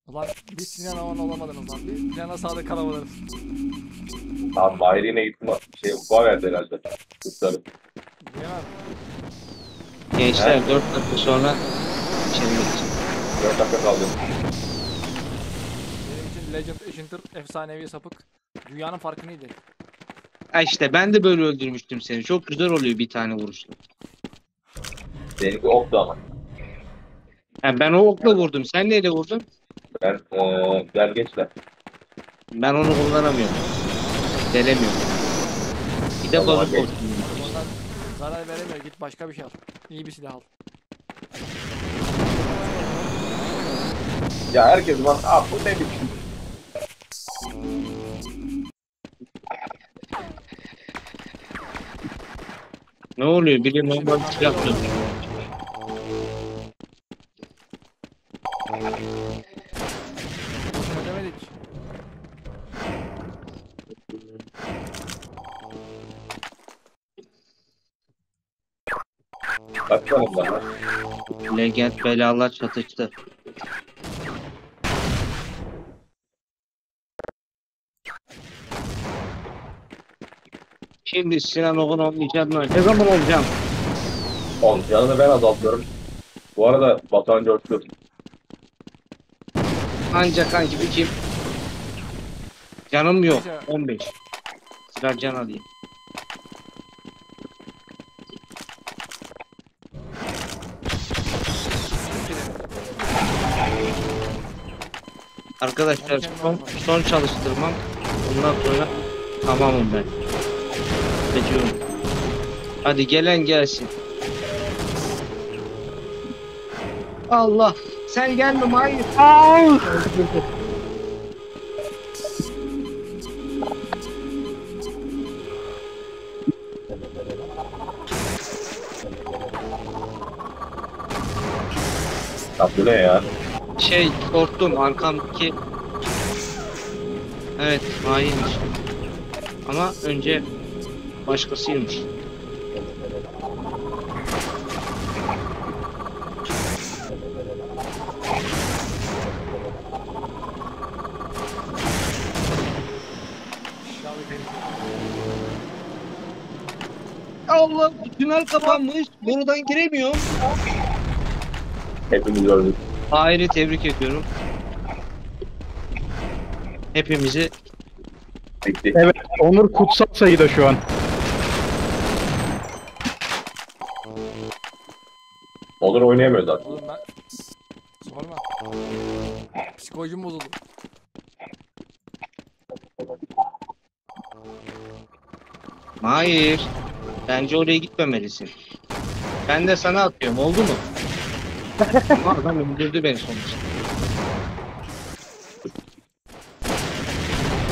Ulan bir Sinan Aman olamadınız lan. Bir Sinan'a sadık kalamadınız. Abi Mahir yine gitti. Şey ufa verdi herhalde. Kutları. Bilemem. Gençler 4 dakika sonra içeri geçeceğim. 4 dakika kaldı. Benim için Legend Eşintir efsanevi sapık. Dünyanın farkındaydı. Ha işte ben de böyle öldürmüştüm seni. Çok güzel oluyor bir tane vuruşta. Seninki oktu ama. Ha, ben o okla vurdum. Sen neyle vurdun? Ben eee dergeçle. Ben onu kullanamıyorum. Delemiyorum. Bir de balık olsun. Zarar veremiyor. Git başka bir şey al. İyi bir silah al. Ya herkes bana ah bu ne biçim. Ne oluyor? Biri normal silah yapıyor. Legend belalar çatıştı. Şimdi Sinan Oğun olmayacağım mı? Ne zaman olacağım? 10. Canını ben azaltıyorum. Bu arada Batuhan Coşkun. Ancak kanki bir kim? Canım yok. Neyse. 15. Sıra can alayım. Arkadaşlar son, son çalıştırmam. Bundan sonra tamamım ben. Geçiyorum. Hadi gelen gelsin. Allah. Sen gelme hayır. Bu ne ya? Şey korktum arkamdaki Evet hainmiş Ama önce başkasıymış. Allah tünel kapanmış buradan giremiyorum Hepimiz öldük. Hayri tebrik ediyorum Hepimizi. Evet. Onur kutsal sayıda şu an. Olur oynayamıyor zaten. Oğlum ben... Sorma. Psikolojim bozuldu. Hayır Bence oraya gitmemelisin Ben de sana atıyorum oldu mu? Adam öldürdü beni sonuçta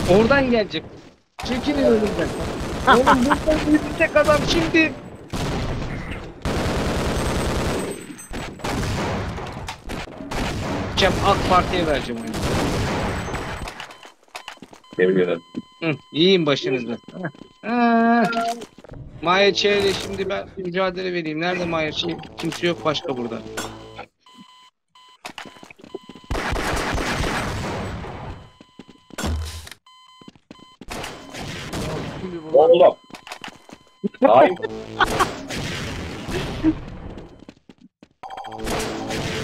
Oradan gelecek. Çekilin önümden. Oğlum buradan yürüyecek adam şimdi. Cem AK Parti'ye vereceğim oyunu. Tebrik ederim. Hı, yiyin başınızı. Ha. Maya Ç'yle şimdi ben mücadele vereyim. Nerede Maya Ç? Kimse yok başka burada. Şimdi burada Oğlum.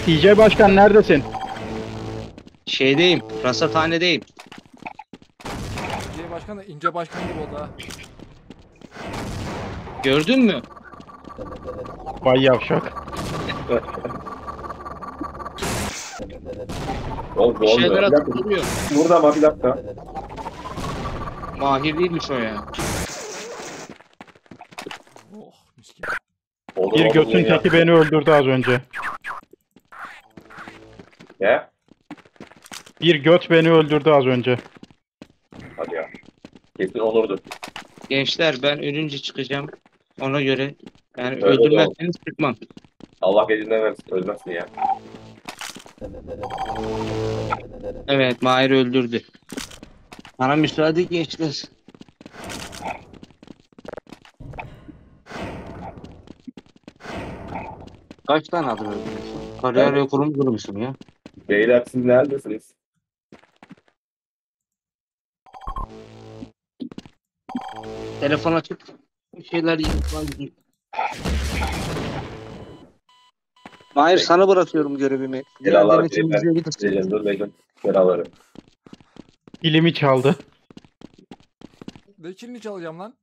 TC Başkan neredesin? şeydeyim. Rasathanedeyim. Belediye başkanı da ince başkan gibi oldu ha. Gördün mü? Vay yavşak. Oldu Bir şeyler atıp duruyor. Burada ama bir dakika. Mahir değilmiş o ya. Oh mis gibi. Oldu, Bir götün ya. teki beni öldürdü az önce. Ne? Bir göt beni öldürdü az önce. Hadi ya. Kesin olurdu. Gençler ben ölünce çıkacağım. Ona göre yani Öyle öldürmezseniz çıkmam. Allah gecinden versin. Ölmezsin ya. Evet Mahir öldürdü. Bana müsaade gençler. Kaç tane adım öldürmüşsün? Kariyer Evet. rekorumu kırmışım ya. Beyler siz neredesiniz? Telefon açıp bir şeyler yiyip falan gideyim. Mahir sana bırakıyorum görevimi. Beyler. denetimimize Gelin gidersin. dur bekle. Dilimi çaldı. Ne kilini çalacağım lan?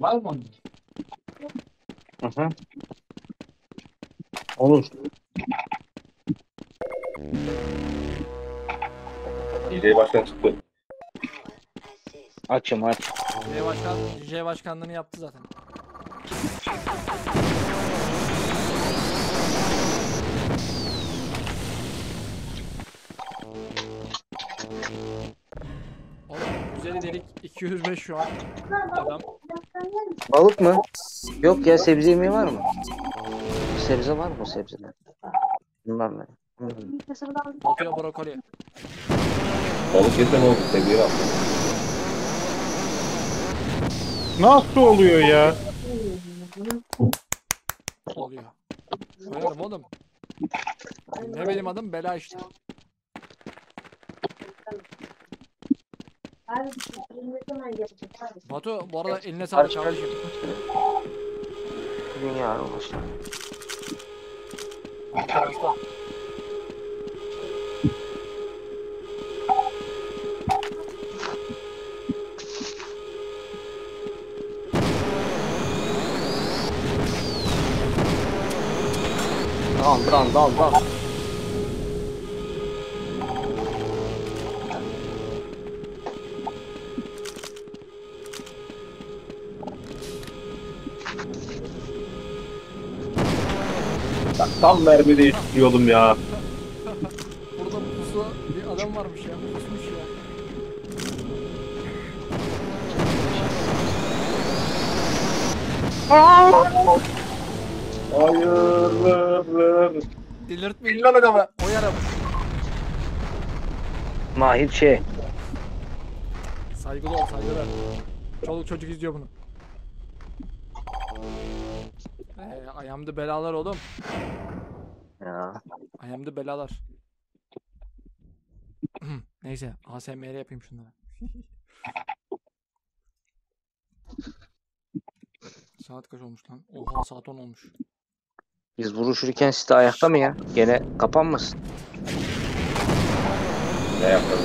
Var mı onun? Aha. Olur. DJ başkan çıktı. Açım aç. DJ başkan, DJ başkanlığını yaptı zaten. Oğlum üzeri delik 205 şu an. Adam Balık mı? Yok ya sebze yemeği var mı? Sebze var mı sebzeler? Bilmem ne. Hmm. bakıyor brokoli. Balık yesem oldu. Seviye al. Nasıl oluyor ya? oluyor. Koyarım oğlum. Ne benim adım bela işte. Batu bu arada eline sağlık kardeşim. Dünya ulaşım. Terasta. Dal dal dal Tam mermi değiştiriyordum ya. Burada puslu bir adam varmış ya. Pusmuş ya. Hayır. Delirtmeyin lan adamı. O yarım. Mahir şey. Saygılı ol saygılı. Çoluk çocuk izliyor bunu. Ee, ayağımda belalar oğlum. Ya. Ayağımda belalar. [clears throat] Neyse ASMR yapayım şunları. [laughs] saat kaç olmuş lan? Oha saat 10 olmuş. Biz vuruşurken siz de ayakta mı ya? Gene kapanmasın. Ne yapalım?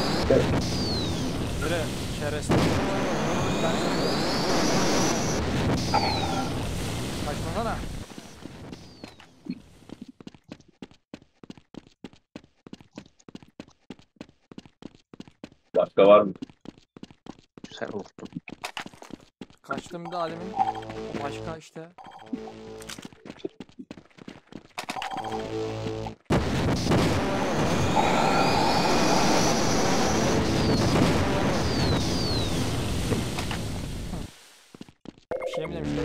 Böyle şerefsiz. Kaçmasana. Başka var mı? Güzel oldu. Kaçtım da alemin başka işte. Bir şey mi demişler?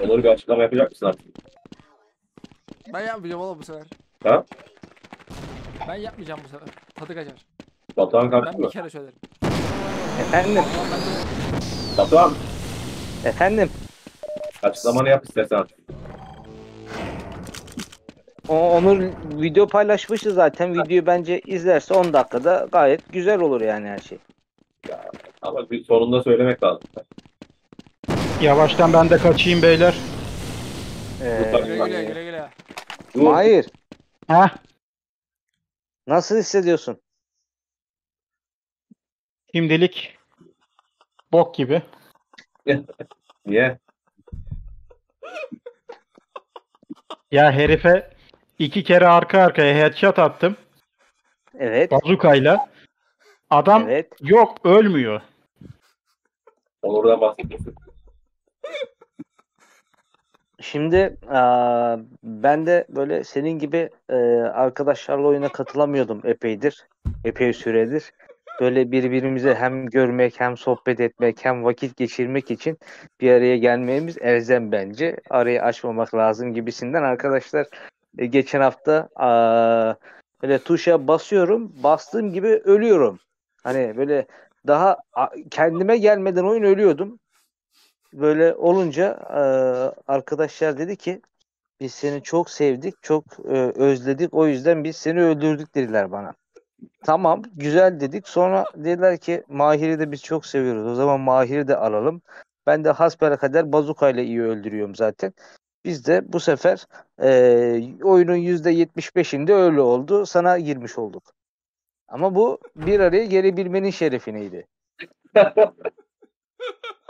Onur bir açıklama yapacak mısın artık? Ben yapmayacağım oğlum bu sefer. Ha? Ben yapmayacağım bu sefer. Tadı kaçar. Batuhan Ben kaçtı bir mı? kere söylerim. Efendim. Batuhan Efendim. açıklamanı yap istersen artık. O, Onur video paylaşmıştı zaten. Videoyu bence izlerse 10 dakikada gayet güzel olur yani her şey. Ama bir sonunda söylemek lazım. Yavaştan ben de kaçayım beyler. Ee, Güle güle güle güle. Dur. Mahir, Ha? Nasıl hissediyorsun? Şimdilik bok gibi. [laughs] Niye? Ya herife iki kere arka arkaya headshot attım. Evet, Bazukayla. Adam evet. yok ölmüyor. Onur'dan bahsediyorsun. Şimdi aa, ben de böyle senin gibi e, arkadaşlarla oyuna katılamıyordum epeydir. Epey süredir. Böyle birbirimize hem görmek hem sohbet etmek hem vakit geçirmek için bir araya gelmemiz elzem bence. Arayı açmamak lazım gibisinden arkadaşlar e, geçen hafta aa, böyle tuşa basıyorum. Bastığım gibi ölüyorum. Hani böyle daha kendime gelmeden oyun ölüyordum. Böyle olunca e, arkadaşlar dedi ki biz seni çok sevdik, çok e, özledik. O yüzden biz seni öldürdük dediler bana. Tamam, güzel dedik. Sonra dediler ki Mahir'i de biz çok seviyoruz. O zaman Mahir'i de alalım. Ben de hasbelkader bazukayla iyi öldürüyorum zaten. Biz de bu sefer e, oyunun %75'inde öyle oldu. Sana girmiş olduk. Ama bu bir araya gelebilmenin şerefineydi. [laughs]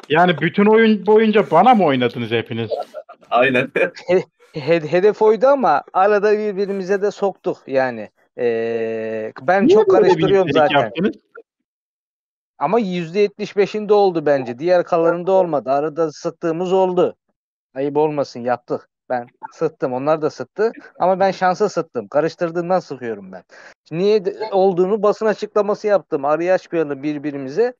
Yani bütün oyun boyunca bana mı oynadınız hepiniz? Aynen. He- hedef oydu ama arada birbirimize de soktuk yani. Ee, ben Niye çok karıştırıyorum zaten. yaptınız? Ama %75'inde oldu bence. Diğer kalanında olmadı. Arada sıktığımız oldu. Ayıp olmasın yaptık. Ben sıktım. Onlar da sıktı. Ama ben şansa sıktım. Karıştırdığından sıkıyorum ben. Niye olduğunu basın açıklaması yaptım. Arayı açmayalım birbirimize.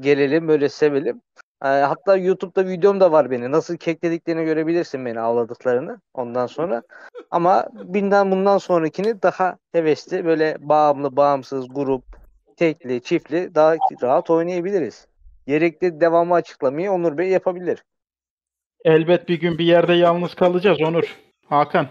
Gelelim böyle sevelim. Ee, hatta YouTube'da videom da var beni. Nasıl keklediklerini görebilirsin beni avladıklarını ondan sonra. Ama binden bundan sonrakini daha hevesli böyle bağımlı bağımsız grup tekli çiftli daha rahat oynayabiliriz. Gerekli devamı açıklamayı Onur Bey yapabilir. Elbet bir gün bir yerde yalnız kalacağız Onur. Hakan.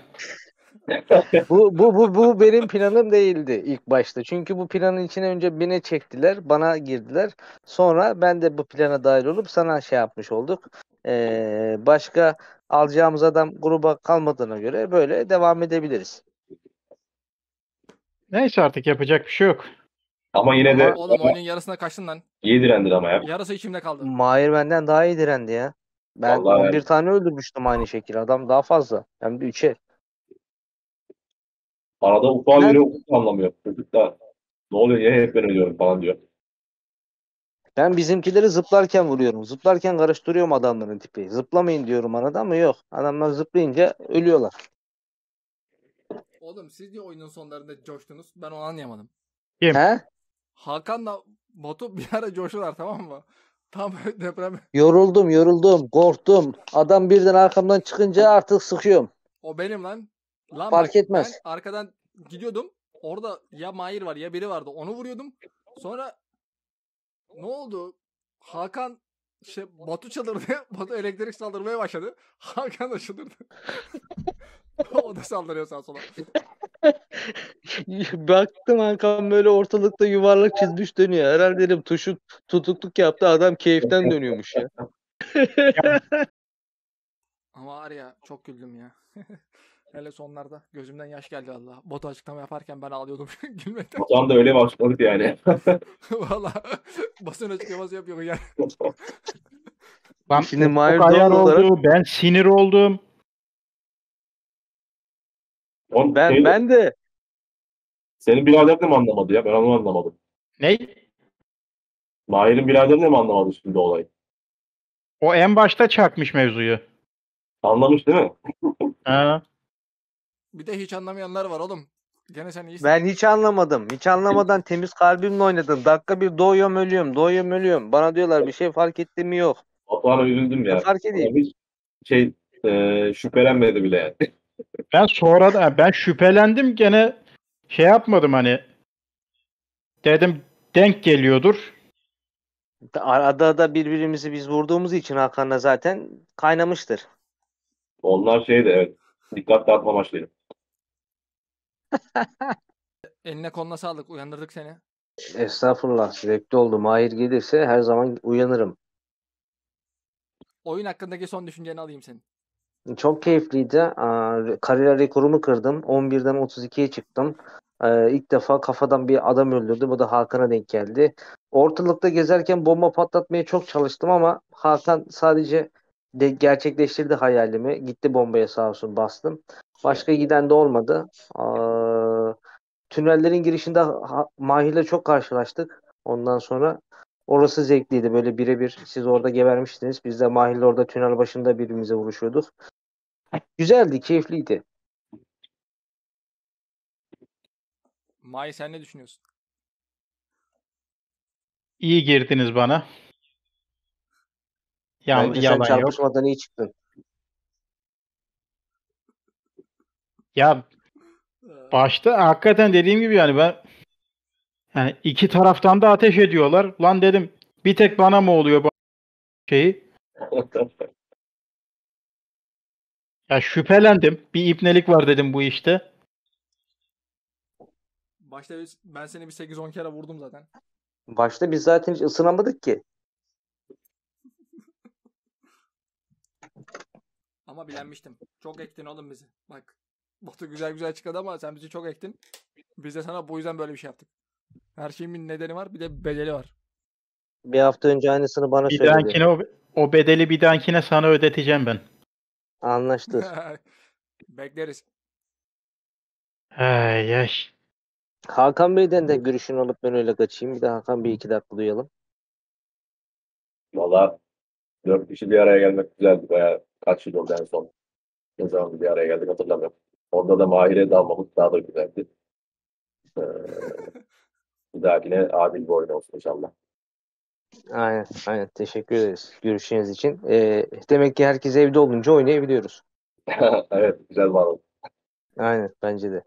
Bu, bu, bu, bu benim planım değildi ilk başta. Çünkü bu planın içine önce beni çektiler, bana girdiler. Sonra ben de bu plana dahil olup sana şey yapmış olduk. Ee, başka alacağımız adam gruba kalmadığına göre böyle devam edebiliriz. Neyse artık yapacak bir şey yok. Ama yine de Oğlum oyunun yarısına kaçtın lan. iyi direndin ama ya. Yarısı içimde kaldı. Mahir benden daha iyi direndi ya. Ben Vallahi 11 evet. tane öldürmüştüm aynı şekilde. Adam daha fazla. Hem de 3'e. Arada ufağa Ben- ufak anlamıyor. Çocuk da ne oluyor niye hep ben ölüyorum falan diyor. Ben bizimkileri zıplarken vuruyorum. Zıplarken karıştırıyorum adamların tipi. Zıplamayın diyorum arada ama yok. Adamlar zıplayınca ölüyorlar. Oğlum siz niye oyunun sonlarında coştunuz? Ben onu anlayamadım. He? Hakan'la Batu bir ara coştular tamam mı? Tam böyle deprem. Yoruldum, yoruldum, korktum. Adam birden arkamdan çıkınca artık sıkıyorum. O benim lan. Lan Fark bak, etmez. Ben arkadan gidiyordum. Orada ya Mahir var ya biri vardı. Onu vuruyordum. Sonra ne oldu? Hakan şey Batu çıldırdı. [laughs] Batu elektrik saldırmaya başladı. [laughs] Hakan da çıldırdı. [laughs] o da saldırıyor sağa sola. Baktım Hakan böyle ortalıkta yuvarlak çizmiş dönüyor. Herhalde dedim tuşu tutukluk yaptı. Adam keyiften dönüyormuş ya. Ama var ya çok güldüm ya. Hele sonlarda gözümden yaş geldi valla. Batu açıklama yaparken ben ağlıyordum [laughs] gülmekten. O zaman da öyle başladık yani. [laughs] Valla [laughs] basın açıklaması yapıyor yani. Lan Şimdi Mahir doğal olarak- oldu. Ben sinir oldum. On, Ben şey- ben de Senin birader de mi anlamadı ya? Ben onu anlamadım. Ne? Mahir'in birader de mi anlamadı şimdi olay? O en başta çakmış mevzuyu. Anlamış değil mi? Ha. Bir de hiç anlamayanlar var oğlum. Gene sen iyisin. ben hiç anlamadım. Hiç anlamadan temiz kalbimle oynadım. Dakika bir doğuyorum ölüyorum. Doğuyorum ölüyorum. Bana diyorlar bir şey fark ettin mi yok. Batuhan'a üzüldüm ya. Ne fark edeyim? Hiç şey e, şüphelenmedi bile yani. [laughs] Ben sonra da ben şüphelendim gene şey yapmadım hani. Dedim denk geliyordur. Arada da birbirimizi biz vurduğumuz için Hakan'la zaten kaynamıştır. Onlar şeydi evet. Dikkat dağıtma amaçlıydı. [laughs] Eline koluna sağlık. Uyandırdık seni. Estağfurullah. Zevkli oldu. Mahir gelirse her zaman uyanırım. Oyun hakkındaki son düşünceni alayım senin. Çok keyifliydi. Aa, Kariyer rekorumu kırdım. 11'den 32'ye çıktım. Ee, ilk defa kafadan bir adam öldürdüm. Bu da Hakan'a denk geldi. Ortalıkta gezerken bomba patlatmaya çok çalıştım ama Hakan sadece de gerçekleştirdi hayalimi. Gitti bombaya sağ olsun bastım. Başka giden de olmadı. Aa, tünellerin girişinde Mahir'le çok karşılaştık. Ondan sonra orası zevkliydi. Böyle birebir siz orada gebermiştiniz. Biz de Mahir'le orada tünel başında birbirimize vuruşuyorduk. Güzeldi, keyifliydi. May sen ne düşünüyorsun? İyi girdiniz bana. Yan, Bence sen yalan yok. çarpışmadan iyi çıktın. Ya başta hakikaten dediğim gibi yani ben yani iki taraftan da ateş ediyorlar. Lan dedim bir tek bana mı oluyor bu şeyi? [laughs] Ya şüphelendim. Bir ipnelik var dedim bu işte. Başta biz- ben seni bir 8-10 kere vurdum zaten. Başta biz zaten hiç ısınamadık ki. Ama bilenmiştim. Çok ektin oğlum bizi. Bak. Batu güzel güzel çıkardı ama sen bizi çok ektin. Biz de sana bu yüzden böyle bir şey yaptık. Her şeyin bir nedeni var bir de bedeli var. Bir hafta önce aynısını bana Bir söyledi. dahakine o, o bedeli bir dahakine sana ödeteceğim ben. Anlaştık. [laughs] Bekleriz. Ay ay. Hakan Bey'den de görüşünü alıp ben öyle kaçayım. Bir de Hakan Bey iki dakika duyalım. Valla dört kişi bir araya gelmek güzeldi. Bayağı kaç yıl oldu en son. Ne zaman bir araya geldik hatırlamıyorum. Orada da Mahir'e dalmamız daha da güzeldi. Ee, [laughs] bir dahakine adil bir oyun olsun inşallah. Aynen, aynen. Teşekkür ederiz görüşünüz için. Ee, demek ki herkes evde olunca oynayabiliyoruz. [laughs] evet güzel bağladık. Aynen, bence de.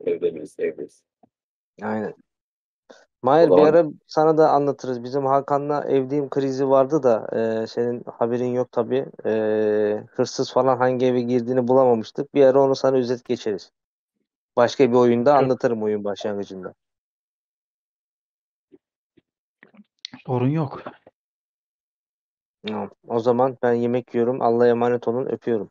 Evde miyiz evdeyiz. Aynen. Mahir bir ara sana da anlatırız. Bizim Hakan'la evdeyim krizi vardı da e, senin haberin yok tabii. E, hırsız falan hangi eve girdiğini bulamamıştık. Bir ara onu sana özet geçeriz. Başka bir oyunda anlatırım oyun başlangıcında. Sorun yok. O zaman ben yemek yiyorum. Allah'a emanet olun. Öpüyorum.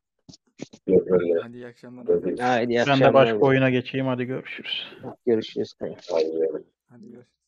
Hadi iyi akşamlar. Görüşürüz. Haydi iyi Ben de akşamlar. başka oyuna geçeyim hadi görüşürüz. Görüşürüz. Hadi görüşürüz.